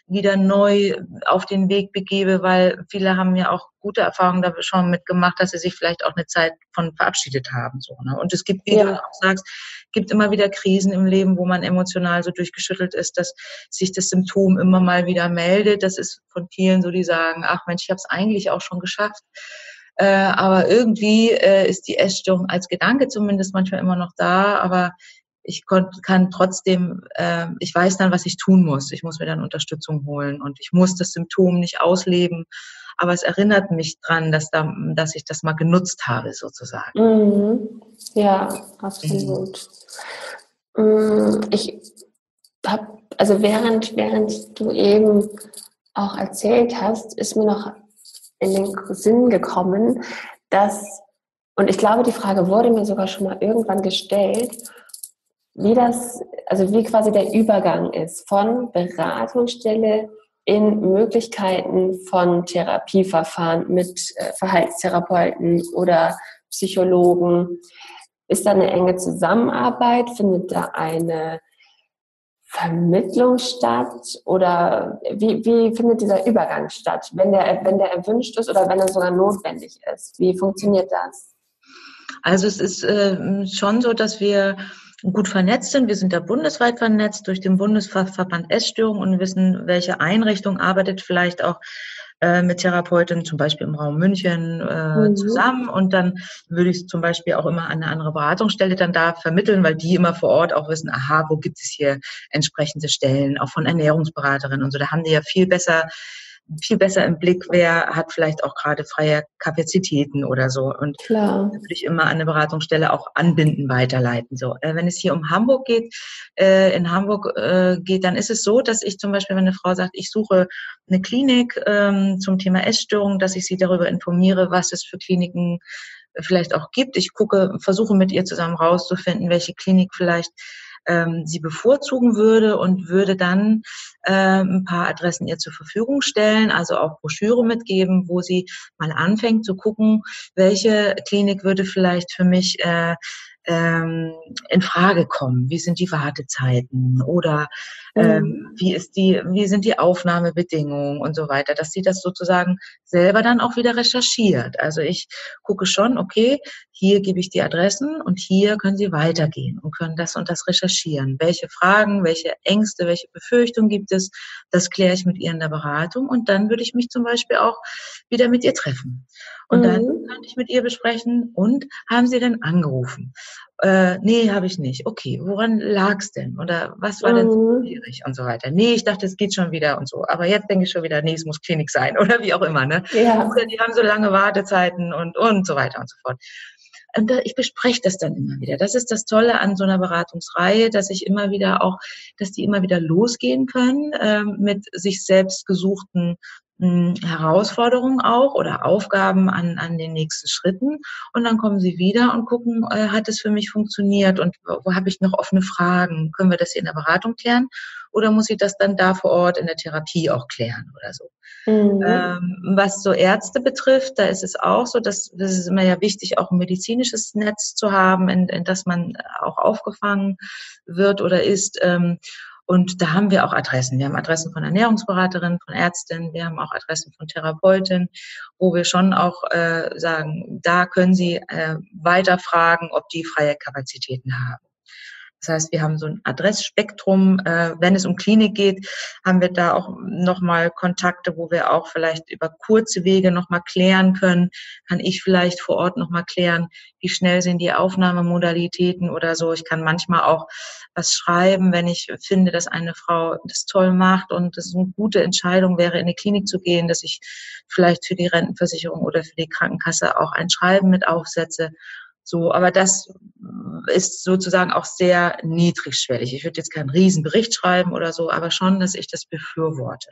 wieder neu auf den Weg begebe, weil viele haben ja auch gute Erfahrungen da schon mitgemacht, dass sie sich vielleicht auch eine Zeit von verabschiedet haben. So, ne? Und es gibt, wie ja. du auch sagst, gibt immer wieder Krisen im Leben, wo man emotional so durchgeschüttelt ist, dass sich das Symptom immer mal wieder meldet. Das ist von vielen so, die sagen, ach Mensch, ich habe es eigentlich auch schon geschafft. Äh, aber irgendwie äh, ist die Essstörung als Gedanke zumindest manchmal immer noch da, aber ich kann trotzdem, äh, ich weiß dann, was ich tun muss. Ich muss mir dann Unterstützung holen und ich muss das Symptom nicht ausleben, aber es erinnert mich dran, dass, da, dass ich das mal genutzt habe, sozusagen. Mhm. Ja, absolut. Mhm. Ich habe, also während, während du eben auch erzählt hast, ist mir noch in den Sinn gekommen, dass, und ich glaube, die Frage wurde mir sogar schon mal irgendwann gestellt, wie das, also wie quasi der Übergang ist von Beratungsstelle in Möglichkeiten von Therapieverfahren mit äh, Verhaltenstherapeuten oder Psychologen. Ist da eine enge Zusammenarbeit? Findet da eine Vermittlung statt oder wie, wie findet dieser Übergang statt, wenn der, wenn der erwünscht ist oder wenn er sogar notwendig ist? Wie funktioniert das? Also es ist äh, schon so, dass wir gut vernetzt sind. Wir sind da bundesweit vernetzt durch den Bundesverband Essstörung und wissen, welche Einrichtung arbeitet vielleicht auch äh, mit Therapeuten, zum Beispiel im Raum München äh, mhm. zusammen. Und dann würde ich zum Beispiel auch immer an eine andere Beratungsstelle dann da vermitteln, weil die immer vor Ort auch wissen, aha, wo gibt es hier entsprechende Stellen, auch von Ernährungsberaterinnen und so. Da haben die ja viel besser viel besser im Blick, wer hat vielleicht auch gerade freie Kapazitäten oder so. Und Klar. würde ich immer an eine Beratungsstelle auch anbinden, weiterleiten. So, äh, wenn es hier um Hamburg geht, äh, in Hamburg äh, geht, dann ist es so, dass ich zum Beispiel, wenn eine Frau sagt, ich suche eine Klinik ähm, zum Thema Essstörung, dass ich sie darüber informiere, was es für Kliniken vielleicht auch gibt. Ich gucke, versuche mit ihr zusammen rauszufinden, welche Klinik vielleicht ähm, sie bevorzugen würde und würde dann äh, ein paar Adressen ihr zur Verfügung stellen, also auch Broschüre mitgeben, wo sie mal anfängt zu gucken, welche Klinik würde vielleicht für mich äh, ähm, in Frage kommen? Wie sind die Wartezeiten oder ähm, mhm. wie ist die, wie sind die Aufnahmebedingungen und so weiter, dass sie das sozusagen selber dann auch wieder recherchiert. Also ich gucke schon, okay, hier gebe ich die Adressen und hier können sie weitergehen und können das und das recherchieren. Welche Fragen, welche Ängste, welche Befürchtungen gibt es? Das kläre ich mit ihr in der Beratung und dann würde ich mich zum Beispiel auch wieder mit ihr treffen. Und mhm. dann kann ich mit ihr besprechen, und haben Sie denn angerufen? Äh, nee, habe ich nicht. Okay, woran lag's denn? Oder was war mhm. denn so mhm. schwierig und so weiter? Nee, ich dachte, es geht schon wieder und so. Aber jetzt denke ich schon wieder, nee, es muss Klinik sein oder wie auch immer. Ne? Ja. Die haben so lange Wartezeiten und, und so weiter und so fort. Und ich bespreche das dann immer wieder. Das ist das Tolle an so einer Beratungsreihe, dass ich immer wieder auch, dass die immer wieder losgehen können ähm, mit sich selbst gesuchten Herausforderungen auch oder Aufgaben an, an den nächsten Schritten. Und dann kommen sie wieder und gucken, äh, hat es für mich funktioniert und wo, wo habe ich noch offene Fragen? Können wir das hier in der Beratung klären? Oder muss ich das dann da vor Ort in der Therapie auch klären oder so? Mhm. Ähm, was so Ärzte betrifft, da ist es auch so, dass das ist immer ja wichtig, auch ein medizinisches Netz zu haben, in, in das man auch aufgefangen wird oder ist. Ähm, und da haben wir auch Adressen. Wir haben Adressen von Ernährungsberaterinnen, von Ärztinnen, wir haben auch Adressen von Therapeutinnen, wo wir schon auch äh, sagen, da können Sie äh, weiter fragen, ob die freie Kapazitäten haben. Das heißt, wir haben so ein Adressspektrum. Äh, wenn es um Klinik geht, haben wir da auch nochmal Kontakte, wo wir auch vielleicht über kurze Wege nochmal klären können. Kann ich vielleicht vor Ort nochmal klären, wie schnell sind die Aufnahmemodalitäten oder so. Ich kann manchmal auch was schreiben, wenn ich finde, dass eine Frau das toll macht und es eine gute Entscheidung wäre, in die Klinik zu gehen, dass ich vielleicht für die Rentenversicherung oder für die Krankenkasse auch ein Schreiben mit aufsetze so, aber das ist sozusagen auch sehr niedrigschwellig. Ich würde jetzt keinen Riesenbericht schreiben oder so, aber schon, dass ich das befürworte.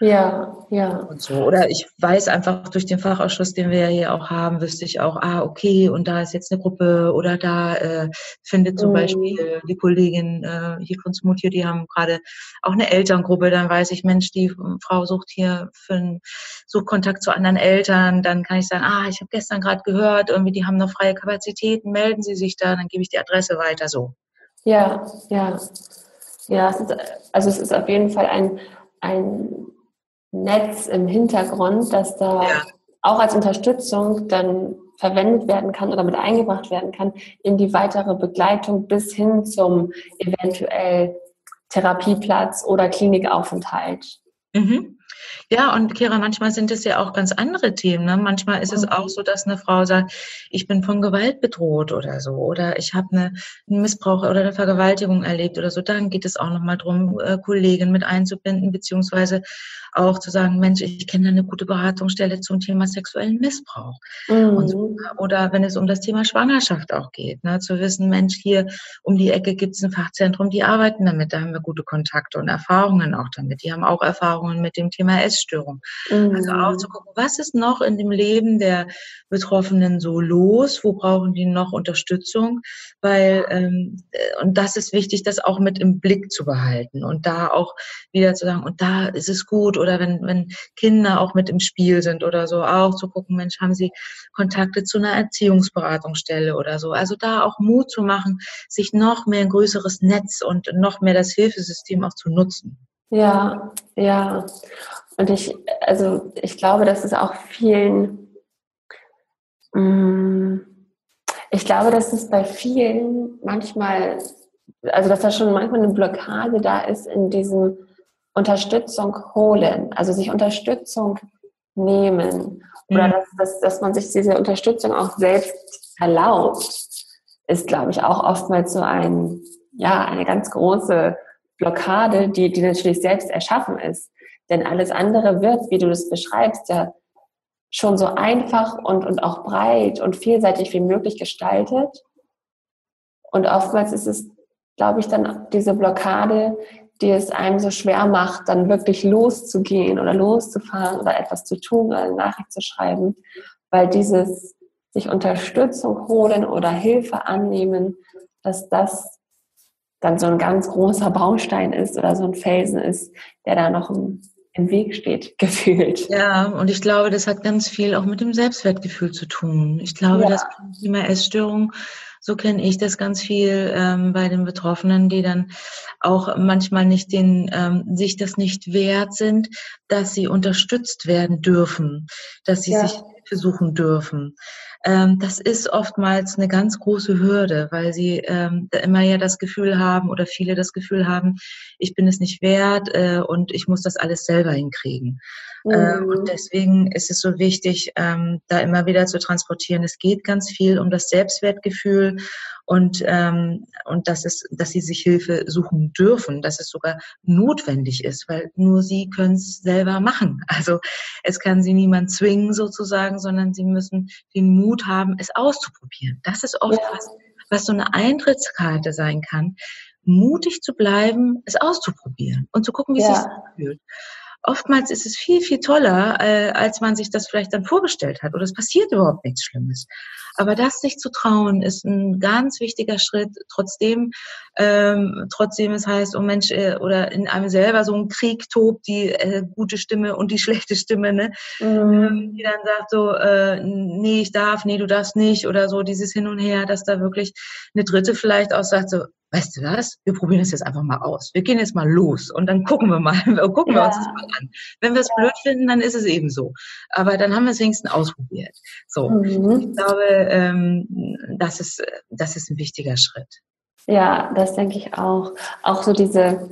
Ja, ja. Und so. Oder ich weiß einfach durch den Fachausschuss, den wir ja hier auch haben, wüsste ich auch, ah, okay, und da ist jetzt eine Gruppe oder da äh, findet zum mhm. Beispiel die Kollegin äh, hier von Smoothie, die haben gerade auch eine Elterngruppe, dann weiß ich, Mensch, die Frau sucht hier für einen, sucht Kontakt zu anderen Eltern, dann kann ich sagen, ah, ich habe gestern gerade gehört, irgendwie die haben noch freie Kapazitäten, melden Sie sich da, dann gebe ich die Adresse weiter so. Ja, ja. Ja, es ist, also es ist auf jeden Fall ein, ein Netz im Hintergrund, das da ja. auch als Unterstützung dann verwendet werden kann oder mit eingebracht werden kann in die weitere Begleitung bis hin zum eventuell Therapieplatz oder Klinikaufenthalt. Mhm. Ja, und Kira, manchmal sind es ja auch ganz andere Themen. Ne? Manchmal ist es mhm. auch so, dass eine Frau sagt, ich bin von Gewalt bedroht oder so, oder ich habe eine, einen Missbrauch oder eine Vergewaltigung erlebt oder so. Dann geht es auch nochmal darum, äh, Kollegen mit einzubinden, beziehungsweise auch zu sagen, Mensch, ich kenne eine gute Beratungsstelle zum Thema sexuellen Missbrauch. Mhm. So, oder wenn es um das Thema Schwangerschaft auch geht, ne? zu wissen, Mensch, hier um die Ecke gibt es ein Fachzentrum, die arbeiten damit, da haben wir gute Kontakte und Erfahrungen auch damit. Die haben auch Erfahrungen mit dem Thema Essstörung. Mhm. Also auch zu gucken, was ist noch in dem Leben der Betroffenen so los? Wo brauchen die noch Unterstützung? Weil, ähm, äh, und das ist wichtig, das auch mit im Blick zu behalten und da auch wieder zu sagen, und da ist es gut oder wenn, wenn Kinder auch mit im Spiel sind oder so, auch zu gucken, Mensch, haben sie Kontakte zu einer Erziehungsberatungsstelle oder so. Also da auch Mut zu machen, sich noch mehr ein größeres Netz und noch mehr das Hilfesystem auch zu nutzen. Ja, ja. Und ich, also ich glaube, dass es auch vielen, mm, ich glaube, dass es bei vielen manchmal, also dass da schon manchmal eine Blockade da ist in diesem Unterstützung holen, also sich Unterstützung nehmen oder mhm. dass, dass, dass man sich diese Unterstützung auch selbst erlaubt, ist, glaube ich, auch oftmals so ein, ja, eine ganz große Blockade, die, die natürlich selbst erschaffen ist. Denn alles andere wird, wie du das beschreibst, ja schon so einfach und, und auch breit und vielseitig wie möglich gestaltet. Und oftmals ist es, glaube ich, dann diese Blockade, die es einem so schwer macht, dann wirklich loszugehen oder loszufahren oder etwas zu tun oder eine Nachricht zu schreiben, weil dieses sich Unterstützung holen oder Hilfe annehmen, dass das dann so ein ganz großer Baustein ist oder so ein Felsen ist, der da noch im, im Weg steht, gefühlt. Ja, und ich glaube, das hat ganz viel auch mit dem Selbstwertgefühl zu tun. Ich glaube, ja. dass Thema Essstörung so kenne ich das ganz viel ähm, bei den Betroffenen, die dann auch manchmal nicht den, ähm, sich das nicht wert sind, dass sie unterstützt werden dürfen, dass sie ja. sich versuchen dürfen. Ähm, das ist oftmals eine ganz große Hürde, weil sie ähm, immer ja das Gefühl haben oder viele das Gefühl haben, ich bin es nicht wert äh, und ich muss das alles selber hinkriegen. Äh, mhm. und deswegen ist es so wichtig, ähm, da immer wieder zu transportieren. Es geht ganz viel um das Selbstwertgefühl und, ähm, und dass, es, dass sie sich Hilfe suchen dürfen, dass es sogar notwendig ist, weil nur sie können es selber machen. Also es kann sie niemand zwingen sozusagen, sondern sie müssen den Mut haben, es auszuprobieren. Das ist oft ja. was, was so eine Eintrittskarte sein kann, mutig zu bleiben, es auszuprobieren und zu gucken, wie ja. es sich fühlt oftmals ist es viel, viel toller, äh, als man sich das vielleicht dann vorgestellt hat. Oder es passiert überhaupt nichts Schlimmes. Aber das sich zu trauen, ist ein ganz wichtiger Schritt. Trotzdem, ähm, trotzdem es heißt, oh Mensch, äh, oder in einem selber so ein Krieg tobt, die äh, gute Stimme und die schlechte Stimme, ne? Mhm. Ähm, die dann sagt so, äh, nee, ich darf, nee, du darfst nicht, oder so dieses Hin und Her, dass da wirklich eine dritte vielleicht auch sagt so, weißt du was, wir probieren das jetzt einfach mal aus. Wir gehen jetzt mal los und dann gucken wir mal, gucken ja. wir uns das mal an. Wenn wir es ja. blöd finden, dann ist es eben so. Aber dann haben wir es wenigstens ausprobiert. So, mhm. ich glaube, ähm, das, ist, das ist ein wichtiger Schritt. Ja, das denke ich auch. Auch so diese,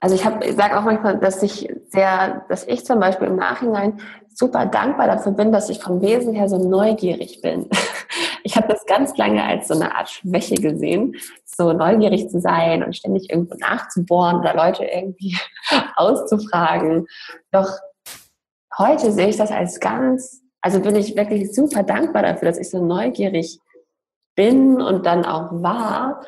also ich habe, ich sage auch manchmal, dass ich sehr, dass ich zum Beispiel im Nachhinein super dankbar dafür bin, dass ich vom Wesen her so neugierig bin. Ich habe das ganz lange als so eine Art Schwäche gesehen, so neugierig zu sein und ständig irgendwo nachzubohren oder Leute irgendwie auszufragen. Doch heute sehe ich das als ganz, also bin ich wirklich super dankbar dafür, dass ich so neugierig bin und dann auch war,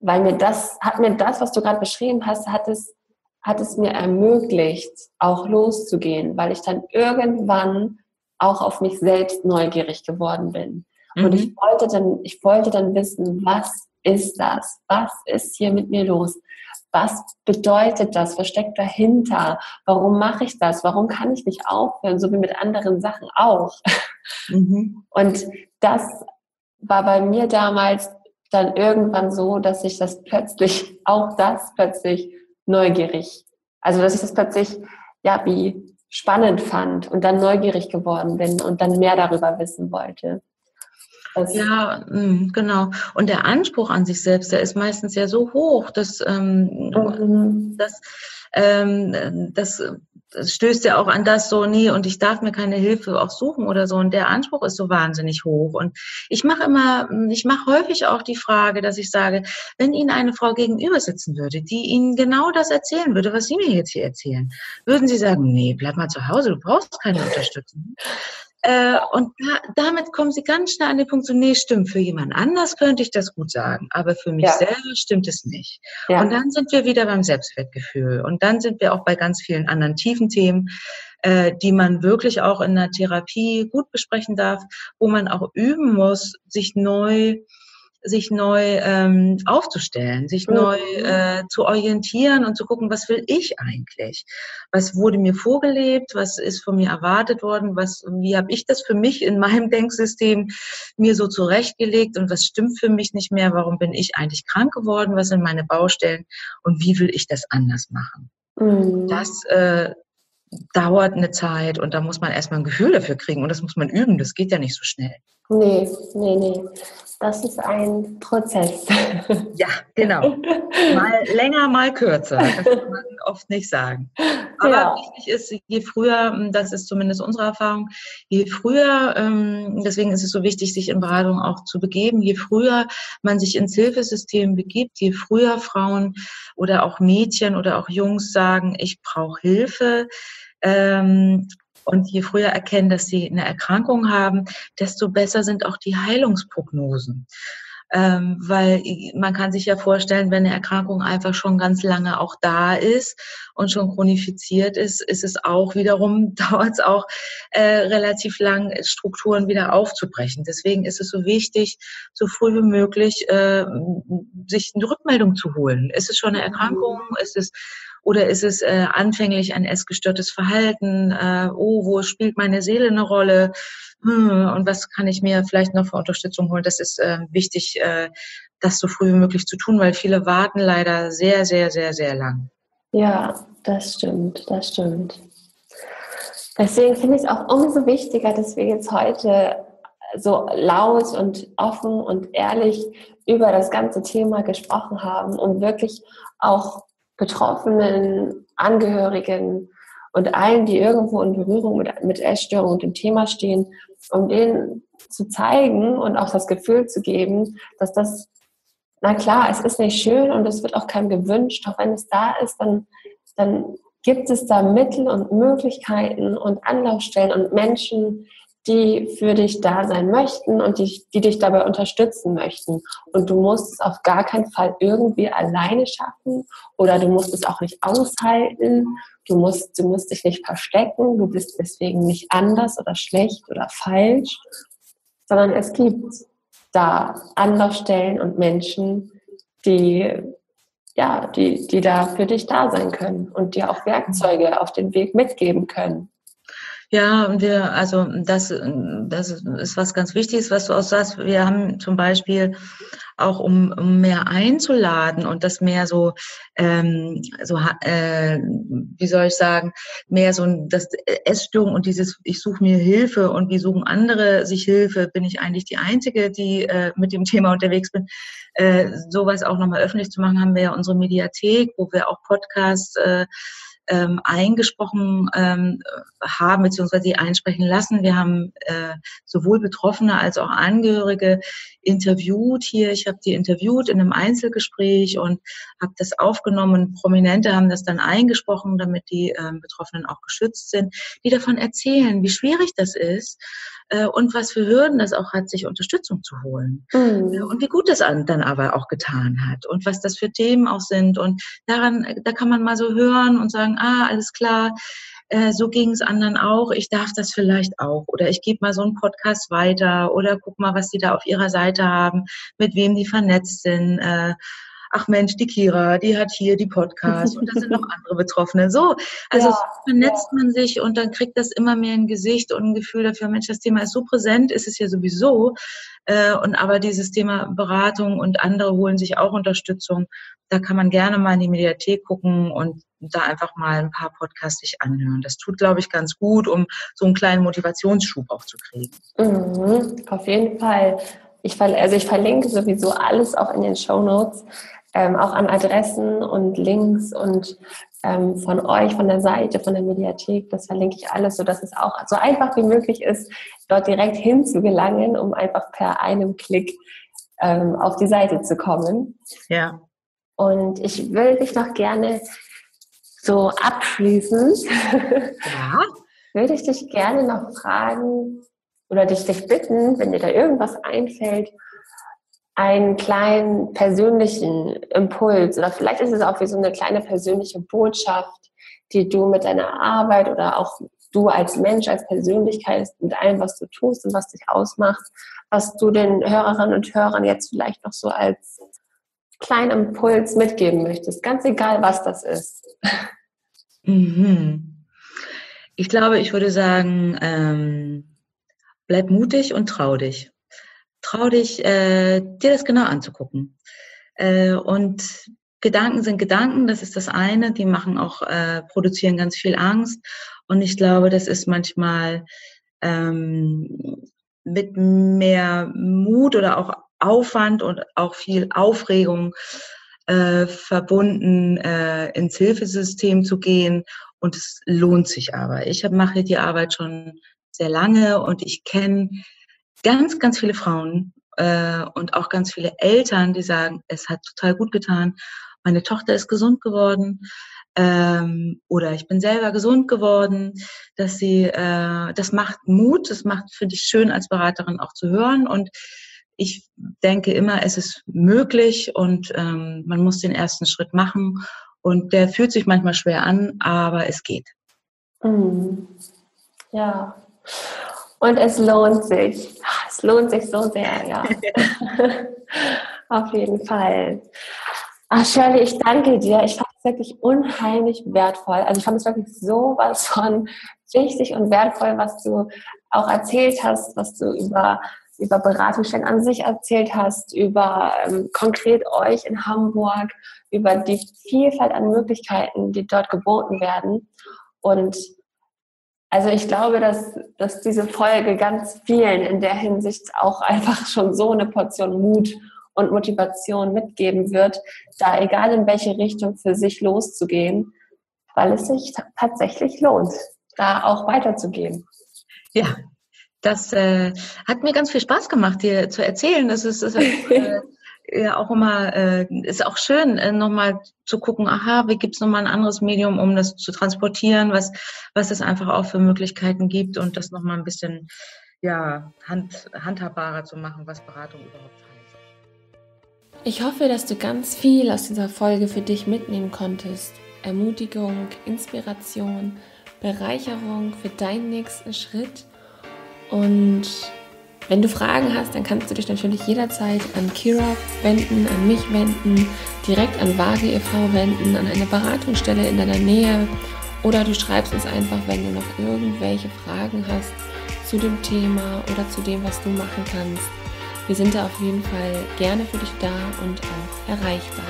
weil mir das, hat mir das, was du gerade beschrieben hast, hat es, hat es mir ermöglicht, auch loszugehen, weil ich dann irgendwann auch auf mich selbst neugierig geworden bin. Mhm. Und ich mhm. wollte dann, ich wollte dann wissen, was ist das? Was ist hier mit mir los? Was bedeutet das? Was steckt dahinter? Warum mache ich das? Warum kann ich nicht aufhören? So wie mit anderen Sachen auch. Mhm. Und das war bei mir damals dann irgendwann so, dass ich das plötzlich, auch das plötzlich neugierig, also dass ich das plötzlich, ja, wie spannend fand und dann neugierig geworden bin und dann mehr darüber wissen wollte. Das ja, mm, genau. Und der Anspruch an sich selbst, der ist meistens ja so hoch, dass, ähm, mhm. dass, ähm, das, das stößt ja auch an das so, nee, und ich darf mir keine Hilfe auch suchen oder so. Und der Anspruch ist so wahnsinnig hoch. Und ich mache immer, ich mache häufig auch die Frage, dass ich sage, wenn Ihnen eine Frau gegenüber sitzen würde, die Ihnen genau das erzählen würde, was Sie mir jetzt hier erzählen, würden Sie sagen, nee, bleib mal zu Hause, du brauchst keine Unterstützung. Äh, und da, damit kommen sie ganz schnell an den Punkt, so, nee, stimmt, für jemand anders könnte ich das gut sagen, aber für mich ja. selber stimmt es nicht. Ja. Und dann sind wir wieder beim Selbstwertgefühl. Und dann sind wir auch bei ganz vielen anderen tiefen Themen, äh, die man wirklich auch in der Therapie gut besprechen darf, wo man auch üben muss, sich neu sich neu ähm, aufzustellen, sich mhm. neu äh, zu orientieren und zu gucken, was will ich eigentlich? Was wurde mir vorgelebt? Was ist von mir erwartet worden? Was, wie habe ich das für mich in meinem Denksystem mir so zurechtgelegt und was stimmt für mich nicht mehr? Warum bin ich eigentlich krank geworden? Was sind meine Baustellen und wie will ich das anders machen? Mhm. Das äh, dauert eine Zeit und da muss man erstmal ein Gefühl dafür kriegen und das muss man üben. Das geht ja nicht so schnell. Nee, nee, nee. Das ist ein Prozess. Ja, genau. Mal länger, mal kürzer. Das kann man oft nicht sagen. Aber ja. wichtig ist, je früher, das ist zumindest unsere Erfahrung, je früher, ähm, deswegen ist es so wichtig, sich in Beratung auch zu begeben, je früher man sich ins Hilfesystem begibt, je früher Frauen oder auch Mädchen oder auch Jungs sagen, ich brauche Hilfe, ähm, und je früher erkennen, dass sie eine Erkrankung haben, desto besser sind auch die Heilungsprognosen. Ähm, weil man kann sich ja vorstellen, wenn eine Erkrankung einfach schon ganz lange auch da ist und schon chronifiziert ist, ist es auch wiederum, dauert es auch äh, relativ lang, Strukturen wieder aufzubrechen. Deswegen ist es so wichtig, so früh wie möglich äh, sich eine Rückmeldung zu holen. Ist es schon eine Erkrankung? Ist es oder ist es äh, anfänglich ein essgestörtes Verhalten? Äh, oh, wo spielt meine Seele eine Rolle? Hm, und was kann ich mir vielleicht noch für Unterstützung holen? Das ist äh, wichtig, äh, das so früh wie möglich zu tun, weil viele warten leider sehr, sehr, sehr, sehr lang. Ja, das stimmt, das stimmt. Deswegen finde ich es auch umso wichtiger, dass wir jetzt heute so laut und offen und ehrlich über das ganze Thema gesprochen haben, um wirklich auch Betroffenen, Angehörigen und allen, die irgendwo in Berührung mit, mit Essstörungen und dem Thema stehen, um denen zu zeigen und auch das Gefühl zu geben, dass das, na klar, es ist nicht schön und es wird auch keinem gewünscht, auch wenn es da ist, dann, dann gibt es da Mittel und Möglichkeiten und Anlaufstellen und Menschen, die für dich da sein möchten und die, die dich dabei unterstützen möchten. Und du musst es auf gar keinen Fall irgendwie alleine schaffen oder du musst es auch nicht aushalten. Du musst, du musst dich nicht verstecken. Du bist deswegen nicht anders oder schlecht oder falsch, sondern es gibt da Anlaufstellen und Menschen, die ja, die, die da für dich da sein können und dir auch Werkzeuge auf den Weg mitgeben können. Ja, wir, also das, das ist was ganz Wichtiges, was du auch sagst. Wir haben zum Beispiel auch um, um mehr einzuladen und das mehr so, ähm, so äh, wie soll ich sagen, mehr so das Essstörung und dieses, ich suche mir Hilfe und wie suchen andere sich Hilfe, bin ich eigentlich die Einzige, die äh, mit dem Thema unterwegs bin. Äh, sowas auch nochmal öffentlich zu machen, haben wir ja unsere Mediathek, wo wir auch Podcasts äh, ähm, eingesprochen ähm, haben beziehungsweise sie einsprechen lassen. Wir haben äh, sowohl Betroffene als auch Angehörige interviewt hier. Ich habe die interviewt in einem Einzelgespräch und habe das aufgenommen. Prominente haben das dann eingesprochen, damit die ähm, Betroffenen auch geschützt sind, die davon erzählen, wie schwierig das ist äh, und was für Hürden das auch hat, sich Unterstützung zu holen. Mhm. Und wie gut es dann aber auch getan hat und was das für Themen auch sind. Und daran, da kann man mal so hören und sagen, ah, alles klar, äh, so ging es anderen auch, ich darf das vielleicht auch. Oder ich gebe mal so einen Podcast weiter oder guck mal, was die da auf ihrer Seite haben, mit wem die vernetzt sind. Äh, ach Mensch, die Kira, die hat hier die Podcasts und da sind noch andere Betroffene. So, also ja, vernetzt ja. man sich und dann kriegt das immer mehr ein Gesicht und ein Gefühl dafür, Mensch, das Thema ist so präsent, ist es ja sowieso. Äh, und aber dieses Thema Beratung und andere holen sich auch Unterstützung. Da kann man gerne mal in die Mediathek gucken und da einfach mal ein paar Podcasts sich anhören. Das tut, glaube ich, ganz gut, um so einen kleinen Motivationsschub auch zu kriegen. Mhm, auf jeden Fall. Ich, also ich verlinke sowieso alles auch in den Show Notes ähm, auch an Adressen und Links und ähm, von euch, von der Seite, von der Mediathek. Das verlinke ich alles, sodass es auch so einfach wie möglich ist, dort direkt hinzugelangen, um einfach per einem Klick ähm, auf die Seite zu kommen. Ja. Und ich will dich noch gerne so abschließend, ja. würde ich dich gerne noch fragen, oder dich, dich bitten, wenn dir da irgendwas einfällt, einen kleinen persönlichen Impuls oder vielleicht ist es auch wie so eine kleine persönliche Botschaft, die du mit deiner Arbeit oder auch du als Mensch, als Persönlichkeit mit allem, was du tust und was dich ausmacht, was du den Hörerinnen und Hörern jetzt vielleicht noch so als kleinen Impuls mitgeben möchtest, ganz egal, was das ist. Mhm. Ich glaube, ich würde sagen, ähm, bleib mutig und trau dich trau dich, äh, dir das genau anzugucken. Äh, und Gedanken sind Gedanken, das ist das eine. Die machen auch, äh, produzieren ganz viel Angst. Und ich glaube, das ist manchmal ähm, mit mehr Mut oder auch Aufwand und auch viel Aufregung äh, verbunden, äh, ins Hilfesystem zu gehen. Und es lohnt sich aber. Ich mache die Arbeit schon sehr lange und ich kenne ganz, ganz viele Frauen äh, und auch ganz viele Eltern, die sagen, es hat total gut getan. Meine Tochter ist gesund geworden ähm, oder ich bin selber gesund geworden, dass sie, äh, das macht Mut, das macht, finde ich, schön als Beraterin auch zu hören und ich denke immer, es ist möglich und ähm, man muss den ersten Schritt machen und der fühlt sich manchmal schwer an, aber es geht. Mhm. Ja. Und es lohnt sich. Es lohnt sich so sehr, ja. Auf jeden Fall. Ach, Shirley, ich danke dir. Ich fand es wirklich unheimlich wertvoll. Also ich fand es wirklich so was von wichtig und wertvoll, was du auch erzählt hast, was du über, über Beratungsstellen an sich erzählt hast, über ähm, konkret euch in Hamburg, über die Vielfalt an Möglichkeiten, die dort geboten werden. Und also ich glaube, dass, dass diese Folge ganz vielen in der Hinsicht auch einfach schon so eine Portion Mut und Motivation mitgeben wird, da egal in welche Richtung für sich loszugehen, weil es sich tatsächlich lohnt, da auch weiterzugehen. Ja, das äh, hat mir ganz viel Spaß gemacht, dir zu erzählen. Das ist, ist äh, ja auch immer, äh, ist auch schön, äh, nochmal zu gucken, aha, wie gibt's nochmal ein anderes Medium, um das zu transportieren, was, was es einfach auch für Möglichkeiten gibt und das nochmal ein bisschen ja, hand, handhabbarer zu machen, was Beratung überhaupt heißt. Ich hoffe, dass du ganz viel aus dieser Folge für dich mitnehmen konntest. Ermutigung, Inspiration, Bereicherung für deinen nächsten Schritt und wenn du Fragen hast, dann kannst du dich natürlich jederzeit an Kira wenden, an mich wenden, direkt an Waage e.V. wenden, an eine Beratungsstelle in deiner Nähe oder du schreibst uns einfach, wenn du noch irgendwelche Fragen hast zu dem Thema oder zu dem, was du machen kannst. Wir sind da auf jeden Fall gerne für dich da und auch erreichbar.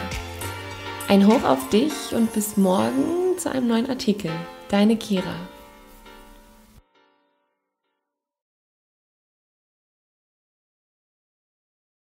Ein Hoch auf dich und bis morgen zu einem neuen Artikel. Deine Kira.